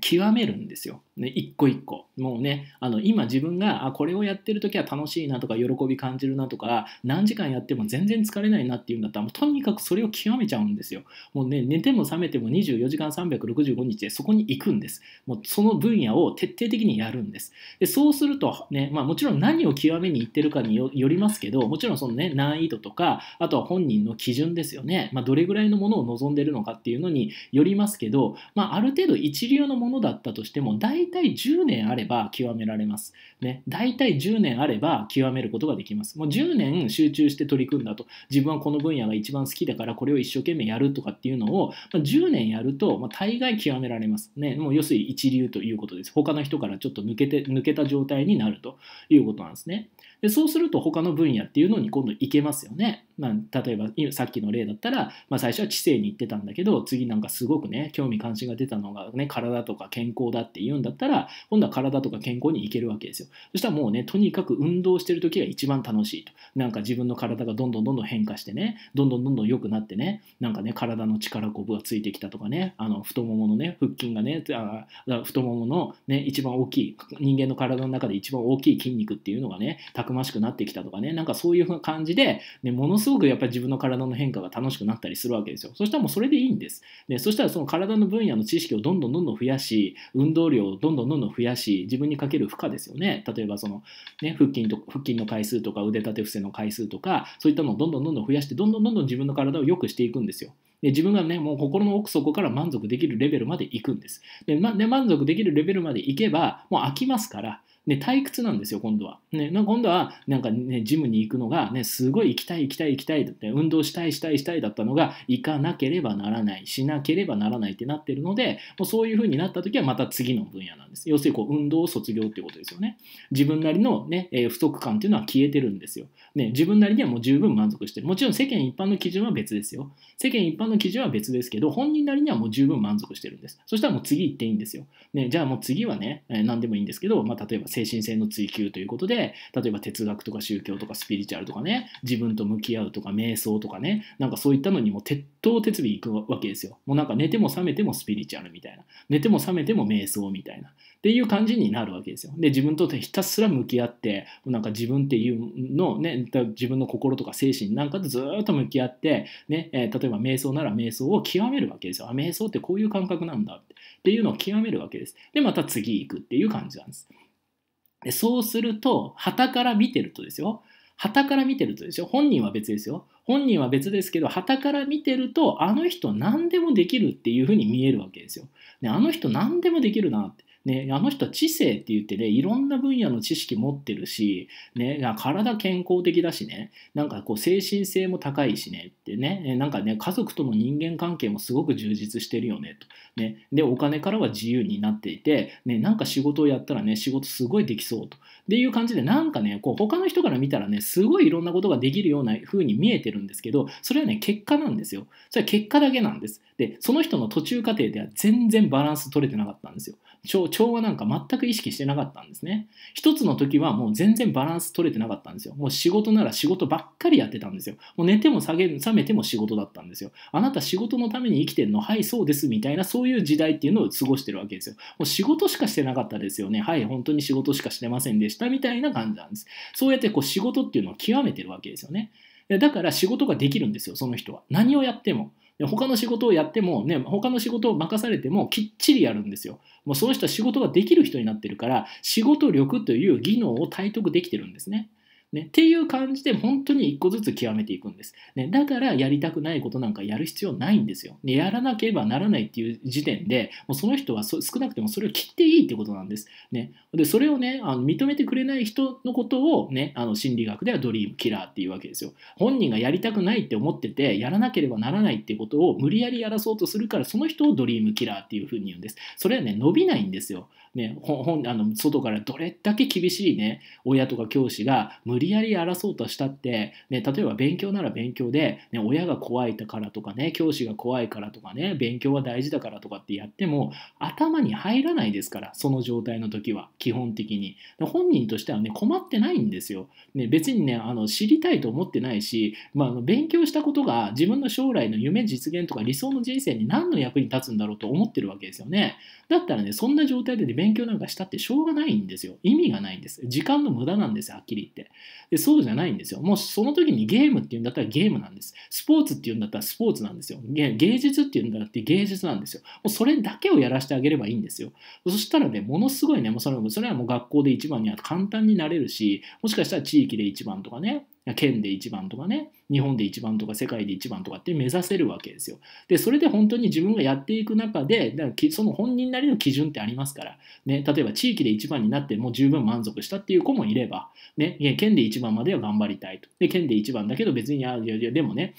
極めるんですよ。ね、一個一個。もうね、あの今自分があこれをやってる時は楽しいなとか喜び感じるなとか何時間やっても全然疲れないなっていうんだったらもうとにかくそれを極めちゃうんですよ。もうね、寝ても覚めても24時間365日でそこに行くんです。もうその分野を徹底的にやるんです。でそうするとね、まあもちろん何を極めに行ってるかによりますけど、もちろんそのね、難易度とか、あとは本人の基準ですよね。まあどれぐらいのものを望んでるのかっていうのによりますけど、まあある程度一流のものだったとしても、大体10年あれば極められます。ね、大体10年あれば極めることができます。もう10年集中して取り組んだと、自分はこの分野が一番好きだからこれを一生懸命やるとかっていうのを、ま、10年やると、ま、大概極められます。ね、もう要するに一流ということです。他の人からちょっと抜けて、抜けた状態になるということなんですね。でそうすると他の分野っていうのに今度行けますよね。まあ、例えばさっきの例だったら、まあ、最初は知性に行ってたんだけど次なんかすごくね興味関心が出たのが、ね、体とか健康だって言うんだったら今度は体とか健康に行けるわけですよそしたらもうねとにかく運動してる時が一番楽しいとなんか自分の体がどんどんどんどん変化してねどんどんどんどん良くなってねなんかね体の力こぶがついてきたとかねあの太もものね腹筋がねあ太もものね一番大きい人間の体の中で一番大きい筋肉っていうのがねたくましくなってきたとかねなんかそういう感じで、ね、ものすごくやっぱり自分の体の変化が楽しくなったりするわけですよ。そしたらもうそれでいいんです。でそしたらその体の分野の知識をどんどんどんどん増やし、運動量をどんどんどんどん増やし、自分にかける負荷ですよね。例えばその、ね、腹筋と腹筋の回数とか腕立て伏せの回数とか、そういったのをどんどんどんどん増やして、どんどんどんどん自分の体を良くしていくんですよ。で自分がね、もう心の奥底から満足できるレベルまで行くんです。で、ま、で満足できるレベルまで行けば、もう飽きますから、ね、退屈なんですよ、今度は。ね、なんか今度は、なんかね、ジムに行くのが、ね、すごい行きたい、行きたい、行きたいって、運動したい、したい、したいだったのが、行かなければならない、しなければならないってなってるので、もうそういう風になった時はまた次の分野なんです。要するにこう、運動を卒業っていうことですよね。自分なりのね、え、不足感っていうのは消えてるんですよ。ね、自分なりにはもう十分満足してる。もちろん世間一般の基準は別ですよ。世間一般の基準は別ですけど、本人なりにはもう十分満足してるんです。そしたらもう次行っていいんですよ。ね、じゃあもう次はね、えー、何でもいいんですけど、まあ、例えば精神性の追求ということで、例えば哲学とか宗教とかスピリチュアルとかね、自分と向き合うとか瞑想とかね、なんかそういったのにも鉄頭鉄尾行くわけですよ。もうなんか寝ても覚めてもスピリチュアルみたいな。寝ても覚めても瞑想みたいな。っていう感じになるわけですよ。で、自分とひたすら向き合って、なんか自分っていうのね、自分の心とか精神なんかとずっと向き合って、ね、え、例えば瞑想なら瞑想を極めるわけですよ。あ、瞑想ってこういう感覚なんだっていうのを極めるわけです。で、また次行くっていう感じなんです。でそうすると、旗から見てるとですよ。旗から見てるとですよ。本人は別ですよ。本人は別ですけど、旗から見てると、あの人何でもできるっていうふうに見えるわけですよ。であの人何でもできるなって。ね、あの人は知性って言ってね、いろんな分野の知識持ってるし、ね、体健康的だしね、なんかこう精神性も高いしねってね、なんかね、家族との人間関係もすごく充実してるよねと。ね、で、お金からは自由になっていて、ね、なんか仕事をやったらね、仕事すごいできそうと。っていう感じで、なんかね、こう他の人から見たらね、すごいいろんなことができるような風に見えてるんですけど、それはね、結果なんですよ。それは結果だけなんです。で、その人の途中過程では全然バランス取れてなかったんですよ。調和なんか全く意識してなかったんですね。一つの時はもう全然バランス取れてなかったんですよ。もう仕事なら仕事ばっかりやってたんですよ。もう寝ても下げ冷めても仕事だったんですよ。あなた仕事のために生きてるの？はいそうですみたいなそういう時代っていうのを過ごしてるわけですよ。もう仕事しかしてなかったですよね。はい、本当に仕事しかしてませんでしたみたいな感じなんです。そうやってこう仕事っていうのを極めてるわけですよね。だから仕事ができるんですよ、その人は。何をやっても。他の仕事をやっても、ね、他の仕事を任されてもきっちりやるんですよ。もうその人は仕事ができる人になってるから、仕事力という技能を体得できてるんですね。ね、っていう感じで本当に一個ずつ極めていくんです、ね。だからやりたくないことなんかやる必要ないんですよ。ね、やらなければならないっていう時点で、もうその人は少なくてもそれを切っていいってことなんです。ね、でそれをねあの認めてくれない人のことを、ね、あの心理学ではドリームキラーっていうわけですよ。本人がやりたくないって思ってて、やらなければならないってことを無理やりやらそうとするから、その人をドリームキラーっていうふうに言うんです。それはね、伸びないんですよ。ね、本あの外からどれだけ厳しいね親とか教師が無理やりやらそうとしたって、ね、例えば勉強なら勉強で、ね、親が怖いからとかね教師が怖いからとかね勉強は大事だからとかってやっても頭に入らないですからその状態の時は基本的に。本人としてはね困ってないんですよ、ね、別にねあの知りたいと思ってないし、まあ、勉強したことが自分の将来の夢実現とか理想の人生に何の役に立つんだろうと思ってるわけですよね。だったらねそんな状態で勉強なんかしたってしょうがないんですよ。意味がないんです。時間の無駄なんですよ、はっきり言って。でそうじゃないんですよ。もうその時にゲームっていうんだったらゲームなんです。スポーツっていうんだったらスポーツなんですよ。芸術っていうんだったら芸術なんですよ。もうそれだけをやらせてあげればいいんですよ。そしたらね、ものすごいね、もうそれそれはもう学校で一番には簡単になれるし、もしかしたら地域で一番とかね、県で一番とかね、日本で一番とか世界で一番とかって目指せるわけですよ。で、それで本当に自分がやっていく中で、だからその本人なりの基準ってありますから、ね、例えば地域で一番になっても十分満足したっていう子もいれば、ね、県で一番までは頑張りたいと。で、県で一番だけど別に、いやいやでもね、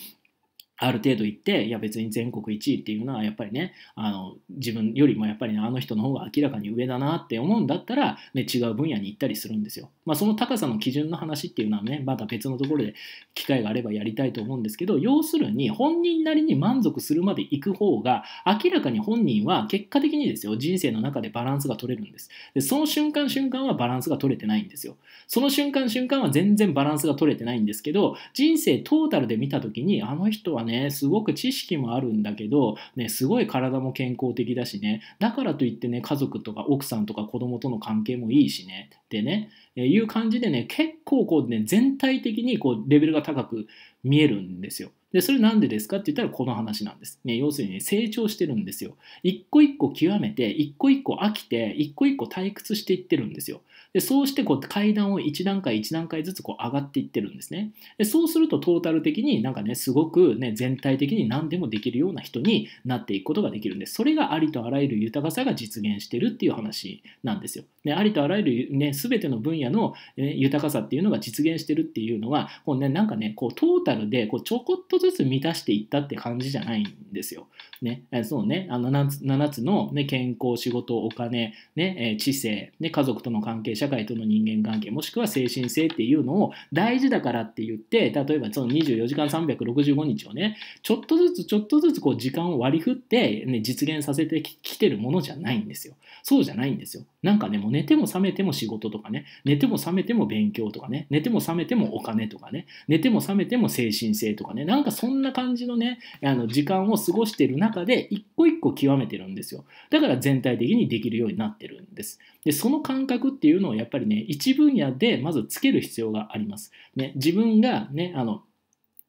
ある程度行って、いや別に全国1位っていうのはやっぱりね、あの自分よりもやっぱりね、あの人の方が明らかに上だなって思うんだったら、ね、違う分野に行ったりするんですよ。まあその高さの基準の話っていうのはね、また別のところで機会があればやりたいと思うんですけど、要するに本人なりに満足するまで行く方が、明らかに本人は結果的にですよ、人生の中でバランスが取れるんです。で、その瞬間瞬間はバランスが取れてないんですよ。その瞬間瞬間は全然バランスが取れてないんですけど、人生トータルで見た時に、あの人はね、すごく知識もあるんだけど、ね、すごい体も健康的だしね、だからといってね、家族とか奥さんとか子供との関係もいいしね、ってね、えいう感じでね、結構こうね、全体的にこうレベルが高く見えるんですよ。で、それなんでですかって言ったらこの話なんです。ね、要するに、ね、成長してるんですよ。一個一個極めて、一個一個飽きて、一個一個退屈していってるんですよ。でそうしてこう階段を1段階1段階ずつこう上がっていってるんですね。でそうするとトータル的になんかねすごくね全体的に何でもできるような人になっていくことができるんです。それがありとあらゆる豊かさが実現してるっていう話なんですよ。でありとあらゆるね全ての分野の、ね、豊かさっていうのが実現してるっていうのはこう、ね、なんかねこうトータルでこうちょこっとずつ満たしていったって感じじゃないんですよ。ね、そうねあの 7, つ7つの、ね、健康仕事お金、ね、知性、ね、家族との関係社会との人間関係もしくは精神性っていうのを大事だからって言って例えばその24時間365日をねちょっとずつちょっとずつこう時間を割り振って、ね、実現させてきてるものじゃないんですよ。そうじゃないんですよ。なんかねもう寝ても覚めても仕事とかね寝ても覚めても勉強とかね寝ても覚めてもお金とかね寝ても覚めても精神性とかねなんかそんな感じのねあの時間を過ごしてる中で一個一個極めてるんですよだから全体的にできるようになってるんですでその感覚っていうのをやっぱりね一分野でまずつける必要があります。ね、自分がねあの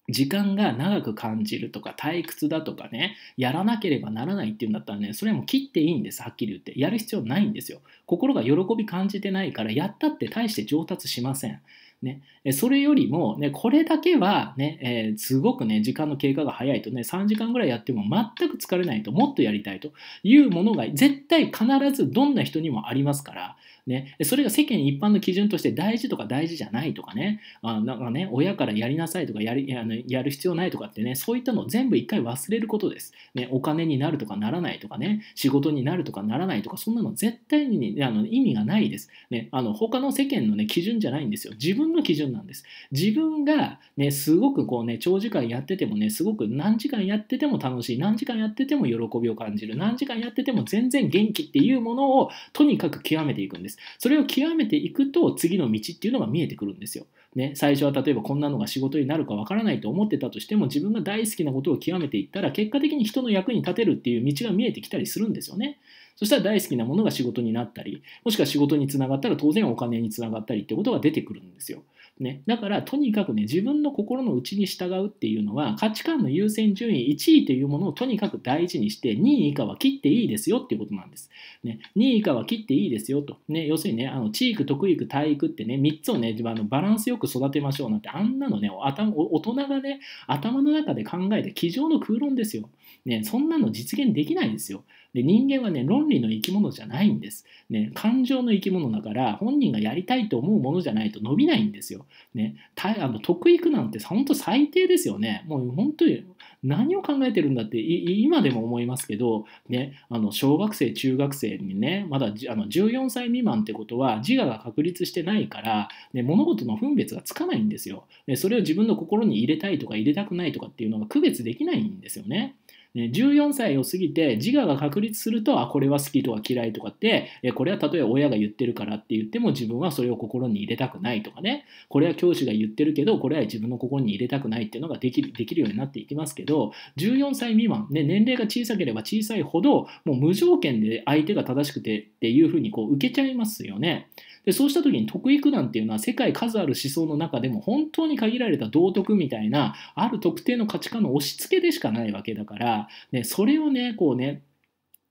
時間が長く感じるとか退屈だとかねやらなければならないっていうんだったらねそれはもう切っていいんですはっきり言って。やる必要ないんですよ。心が喜び感じてないからやったって大して上達しません。ね、それよりも、ね、これだけはね、えー、すごくね、時間の経過が早いとね、3時間ぐらいやっても全く疲れないと、もっとやりたいというものが絶対必ずどんな人にもありますから、ね、それが世間一般の基準として大事とか大事じゃないとかね、あなんかね親からやりなさいとかやりあのやる必要ないとかってね、そういったのを全部一回忘れることです。ね、お金になるとかならないとかね、仕事になるとかならないとか、そんなの絶対にあの意味がないです。ね、あの他の世間の、ね、基準じゃないんですよ。自分の基準なんです。自分が、ね、すごくこうね、長時間やっててもね、すごく何時間やってても楽しい、何時間やってても喜びを感じる、何時間やってても全然元気っていうものをとにかく極めていくんです。それを極めていくと次の道っていうのが見えてくるんですよ。ね、最初は例えばこんなのが仕事になるかわからないと思ってたとしても自分が大好きなことを極めていったら結果的に人の役に立てるっていう道が見えてきたりするんですよね。そしたら大好きなものが仕事になったりもしくは仕事につながったら当然お金につながったりってことが出てくるんですよ。ね、だからとにかくね自分の心の内に従うっていうのは価値観の優先順位1位というものをとにかく大事にして2位以下は切っていいですよっていうことなんです。ね、2位以下は切っていいですよと。ね、要するにねあの地域得意区体育ってね3つをねあのバランスよく育てましょうなんてあんなのね頭大人がね頭の中で考えて机上の空論ですよ。ね、そんなの実現できないんですよ。で人間はね論理の生き物じゃないんです、ね、感情の生き物だから本人がやりたいと思うものじゃないと伸びないんですよ、ね、あの得意句なんて本当最低ですよね。もう本当に何を考えてるんだって今でも思いますけど、ね、あの小学生中学生にねまだあの14歳未満ってことは自我が確立してないから、ね、物事の分別がつかないんですよ、ね、それを自分の心に入れたいとか入れたくないとかっていうのが区別できないんですよね。ね、14歳を過ぎて自我が確立するとあこれは好きとか嫌いとかってこれは例えば親が言ってるからって言っても自分はそれを心に入れたくないとかねこれは教師が言ってるけどこれは自分の心に入れたくないっていうのができるできるようになっていきますけど14歳未満、ね、年齢が小さければ小さいほどもう無条件で相手が正しくてっていうふうにこう受けちゃいますよね。でそうした時に特育なんていうのは世界数ある思想の中でも本当に限られた道徳みたいなある特定の価値観の押し付けでしかないわけだから、ね、それをねこうね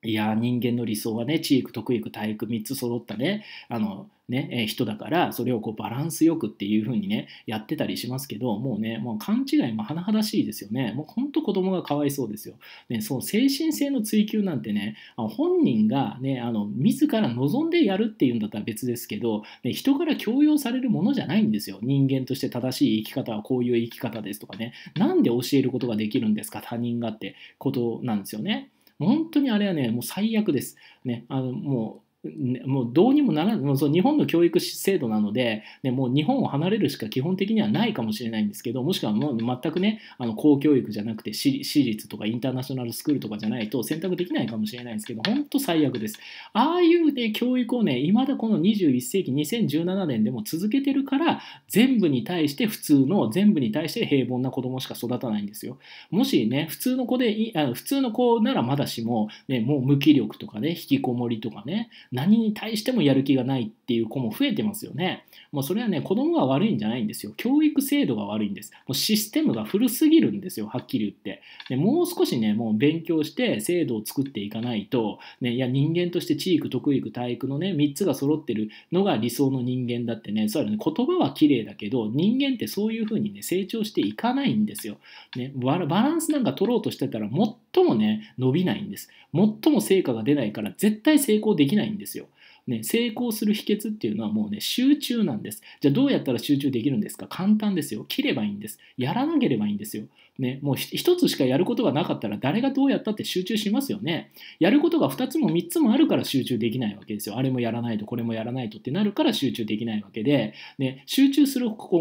いや人間の理想はね知育特育体育3つ揃ったねあのね、え人だからそれをこうバランスよくっていう風にねやってたりしますけどもうねもう勘違いも甚だしいですよね。もうほんと子供がかわいそうですよ、ね、そう精神性の追求なんてね本人がねあの自ら望んでやるっていうんだったら別ですけど、ね、人から強要されるものじゃないんですよ。人間として正しい生き方はこういう生き方ですとかね。なんで教えることができるんですか他人がってことなんですよね。本当にあれはね、もう最悪です。ね、あのもうもうどうにもならない、もうそ日本の教育制度なので、ね、もう日本を離れるしか基本的にはないかもしれないんですけど、もしくはもう全くね、あの公教育じゃなくて私立とかインターナショナルスクールとかじゃないと選択できないかもしれないんですけど、本当最悪です。ああいう、ね、教育をね、いまだこの21世紀、2017年でも続けてるから、全部に対して普通の、全部に対して平凡な子供しか育たないんですよ。もしね、普通の子であ、普通の子ならまだしも、ね、もう無気力とかね、引きこもりとかね、何に対してもやる気がないっていう子も増えてますよね。もうそれはね、子供が悪いんじゃないんですよ。教育制度が悪いんです。もうシステムが古すぎるんですよ、はっきり言って。でもう少しね、もう勉強して制度を作っていかないと、ね、いや人間として地域、得意、体育のね、3つが揃ってるのが理想の人間だってね、そうね、言葉は綺麗だけど、人間ってそういうふうにね、成長していかないんですよ。ね、バランスなんか取ろうとしてたら、最もね、伸びないんです。最も成果が出ないから、絶対成功できないんですよ。ね、成功する秘訣っていうのはもうね、集中なんです。じゃあどうやったら集中できるんですか？簡単ですよ。切ればいいんです。やらなければいいんですよ。ね、もう一つしかやることがなかったら誰がどうやったって集中しますよね。やることが2つも3つもあるから集中できないわけですよ。あれもやらないとこれもやらないとってなるから集中できないわけで、ね、集中する方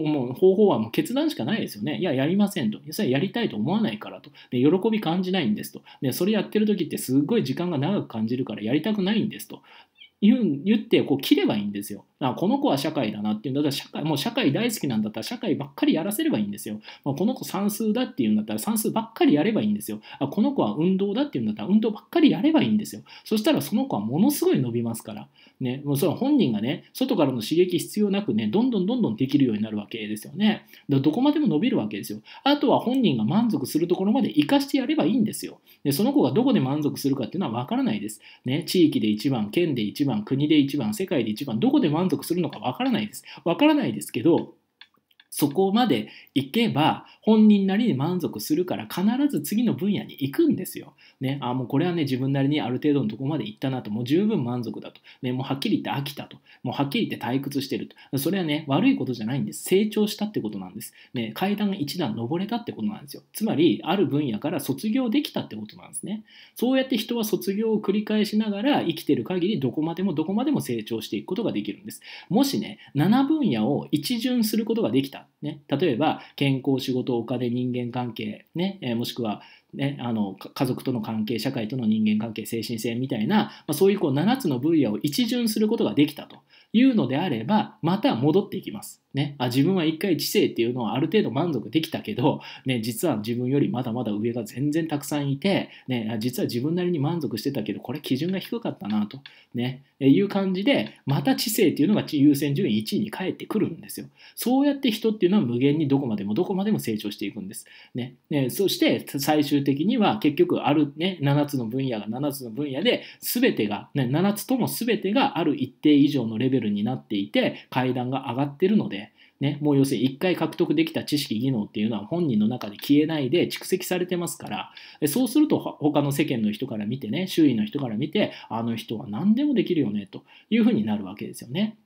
法はもう決断しかないですよね。いや、やりませんと。それやりたいと思わないからと。で喜び感じないんですと。でそれやってる時ってすっごい時間が長く感じるからやりたくないんですと。言言ってこう切ればいいんですよ。あこの子は社会だなっていうんだったら社会もう社会大好きなんだったら社会ばっかりやらせればいいんですよ。まあ、この子算数だっていうんだったら算数ばっかりやればいいんですよ。あこの子は運動だっていうんだったら運動ばっかりやればいいんですよ。そしたらその子はものすごい伸びますから。ね、もうそれは本人がね、外からの刺激必要なくね、どんどんどんどんできるようになるわけですよね。だどこまでも伸びるわけですよ。あとは本人が満足するところまで活かしてやればいいんですよ。でその子がどこで満足するかっていうのは分からないです。ね、地域で一番、県で一番、国で一番、世界で一番、どこで満足するのかわからないです。わからないですけど、そこまで行けば本人なりに満足するから必ず次の分野に行くんですよ。ね、あもうこれはね自分なりにある程度のとこまで行ったなと。もう十分満足だと、ね、もうはっきり言って飽きたと。もうはっきり言って退屈してると。それはね悪いことじゃないんです。成長したってことなんです、ね、階段が一段登れたってことなんですよ。つまりある分野から卒業できたってことなんですね。そうやって人は卒業を繰り返しながら生きてる限りどこまでもどこまでも成長していくことができるんです。もしね7分野を一巡することができた、ね、例えば健康仕事お金人間関係、ね。もしくはね、あの家族との関係社会との人間関係精神性みたいな、まあ、そういうこう7つの分野を一巡することができたと。いうのであればまた戻っていきます。ね、あ自分は一回知性っていうのはある程度満足できたけど、ね、実は自分よりまだまだ上が全然たくさんいて、ね、実は自分なりに満足してたけどこれ基準が低かったなと、ね、いう感じでまた知性っていうのが優先順位1位に返ってくるんですよ。そうやって人っていうのは無限にどこまでもどこまでも成長していくんです。ねね、そして最終的には結局ある、ね、7つの分野が7つの分野で全てが、ね、7つとも全てがある一定以上のレベルになっていて階段が上がってるのでね、もう要するに1回獲得できた知識技能っていうのは本人の中で消えないで蓄積されてますからそうすると他の世間の人から見てね周囲の人から見てあの人は何でもできるよねというふうになるわけですよね。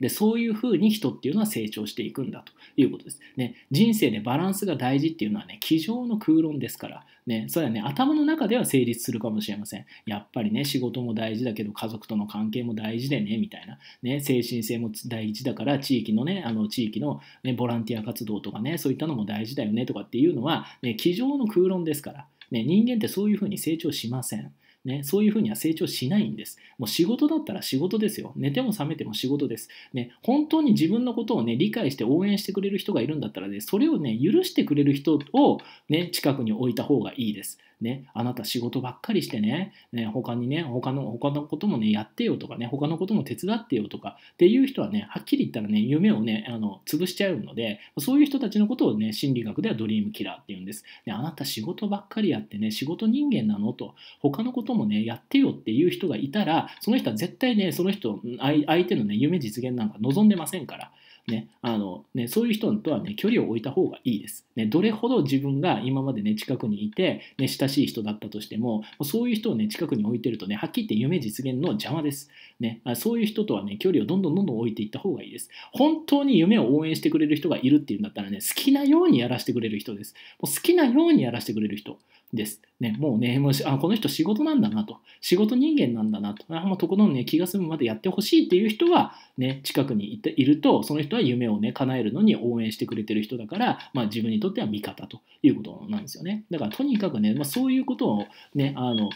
でそういうふうに人っていうのは成長していくんだということです。ね、人生でバランスが大事っていうのはね、机上の空論ですから、ね、それはね、頭の中では成立するかもしれません。やっぱりね、仕事も大事だけど、家族との関係も大事でね、みたいな。ね、精神性も大事だから、地域のね、あの地域の、ね、ボランティア活動とかね、そういったのも大事だよねとかっていうのは、ね、机上の空論ですから。ね、人間ってそういうふうに成長しません。ね、そういうふうには成長しないんです。もう仕事だったら仕事ですよ。寝ても覚めても仕事です。ね、本当に自分のことをね、理解して応援してくれる人がいるんだったらね、それをね、許してくれる人をね、近くに置いた方がいいです。ね、あなた仕事ばっかりしてね、ね他にね、他の、他のこともね、やってよとかね、他のことも手伝ってよとかっていう人はね、はっきり言ったらね、夢をね、あの潰しちゃうので、そういう人たちのことをね、心理学ではドリームキラーって言うんです。ね、あなた仕事ばっかりやってね、仕事人間なのと、他のこともね、やってよっていう人がいたら、その人は絶対ね、その人、相手のね、夢実現なんか望んでませんから。ね、あのね、そういう人とは、ね、距離を置いた方がいいです、ね。どれほど自分が今まで、ね、近くにいて、ね、親しい人だったとしても、そういう人を、ね、近くに置いてると、ね、はっきり言って夢実現の邪魔です。ね、そういう人とは、ね、距離をどんどんどんどん置いていった方がいいです。本当に夢を応援してくれる人がいるっていうんだったらね、好きなようにやらせてくれる人です。もう好きなようにやらせてくれる人。です。ね、もうね、もうあこの人仕事なんだなと、仕事人間なんだなと、あもうところね、気が済むまでやってほしいっていう人は、ね、近くにいていると、その人は夢をね、叶えるのに応援してくれてる人だから、まあ、自分にとっては味方ということなんですよね。だからとにかくね、まあ、そういうことをね、あの、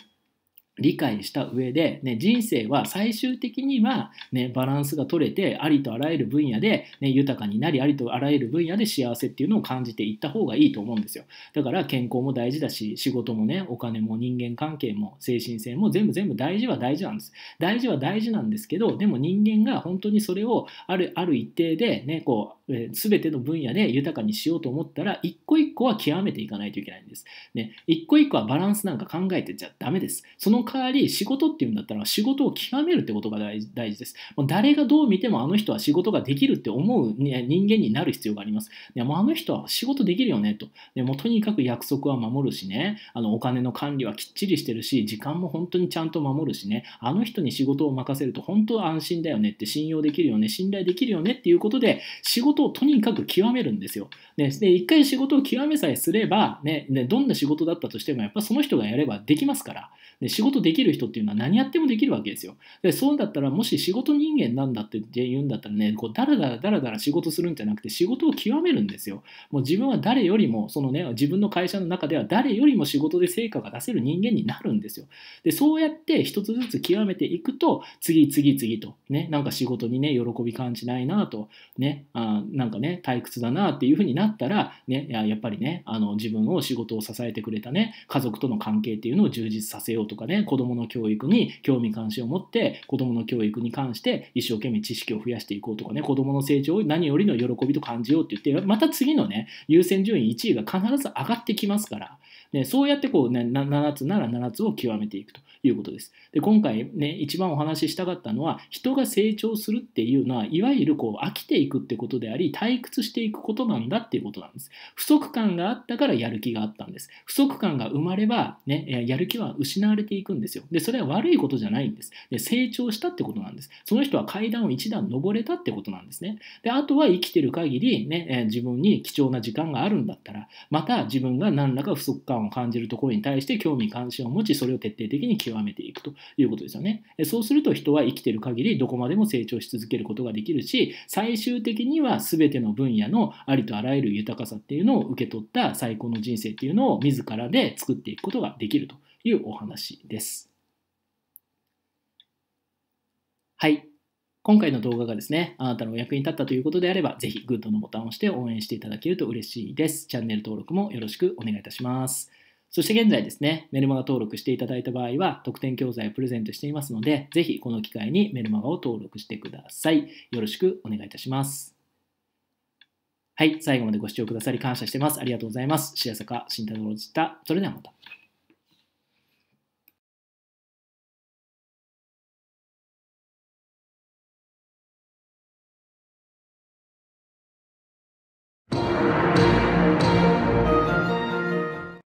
理解した上で、ね、人生は最終的には、ね、バランスが取れてありとあらゆる分野で、ね、豊かになりありとあらゆる分野で幸せっていうのを感じていった方がいいと思うんですよだから健康も大事だし仕事もねお金も人間関係も精神性も全部全部大事は大事なんです大事は大事なんですけどでも人間が本当にそれをあるある一定でねこうえ、全ての分野で豊かにしようと思ったら一個一個は極めていかないといけないんです。ね、一個一個はバランスなんか考えてちゃダメです。その代わり仕事っていうんだったら仕事を極めるってことが大事です。もう誰がどう見てもあの人は仕事ができるって思う、ね、人間になる必要があります。ね、もあの人は仕事できるよねと。ね、もとにかく約束は守るしね、あのお金の管理はきっちりしてるし、時間も本当にちゃんと守るしね、あの人に仕事を任せると本当安心だよねって信用できるよね、信頼できるよねっていうことで仕事をとにかく極めるんですよ。ね、で一回仕事を極めさえすれば、ね、ね、どんな仕事だったとしてもやっぱその人がやればできますから。で仕事できる人っていうのは何やってもできるわけですよ。でそうだったらもし仕事人間なんだって言うんだったらね、こうだらだらだらだら仕事するんじゃなくて仕事を極めるんですよ。もう自分は誰よりも、そのね、自分の会社の中では誰よりも仕事で成果が出せる人間になるんですよ。で、そうやって一つずつ極めていくと、次々々と、ね、なんか仕事にね、喜び感じないなと、ね、あなんかね、退屈だなっていうふうになったら、ね、やっぱりね、あの自分を仕事を支えてくれたね、家族との関係っていうのを充実させようとかね、子供の教育に興味関心を持って、子供の教育に関して一生懸命知識を増やしていこうとかね、子供の成長を何よりの喜びと感じようって言って、また次のね、優先順位1位が必ず上がってきますから、でそうやってこう、ね、7つなら7つを極めていくということです。で今回ね、一番お話ししたかったのは、人が成長するっていうのは、いわゆるこう飽きていくってことであり、退屈していくことなんだっていうことなんです。不足感があったからやる気があったんです。不足感が生まれば、ね、やる気は失われていくんですよ。で、それは悪いことじゃないんです。で、成長したってことなんです。その人は階段を一段登れたってことなんですね。で、あとは生きてる限り、ね、自分に貴重な時間があるんだったら、また自分が何らか不足感感を感じるところに対して興味関心を持ち、それを徹底的に極めていくということですよね。そうすると人は生きてる限りどこまでも成長し続けることができるし、最終的には全ての分野のありとあらゆる豊かさっていうのを受け取った最高の人生っていうのを自らで作っていくことができるというお話です。はい。今回の動画がですね、あなたのお役に立ったということであれば、ぜひグッドのボタンを押して応援していただけると嬉しいです。チャンネル登録もよろしくお願いいたします。そして現在ですね、メルマガ登録していただいた場合は、特典教材をプレゼントしていますので、ぜひこの機会にメルマガを登録してください。よろしくお願いいたします。はい、最後までご視聴くださり感謝してます。ありがとうございます。白坂慎太郎でした。それではまた。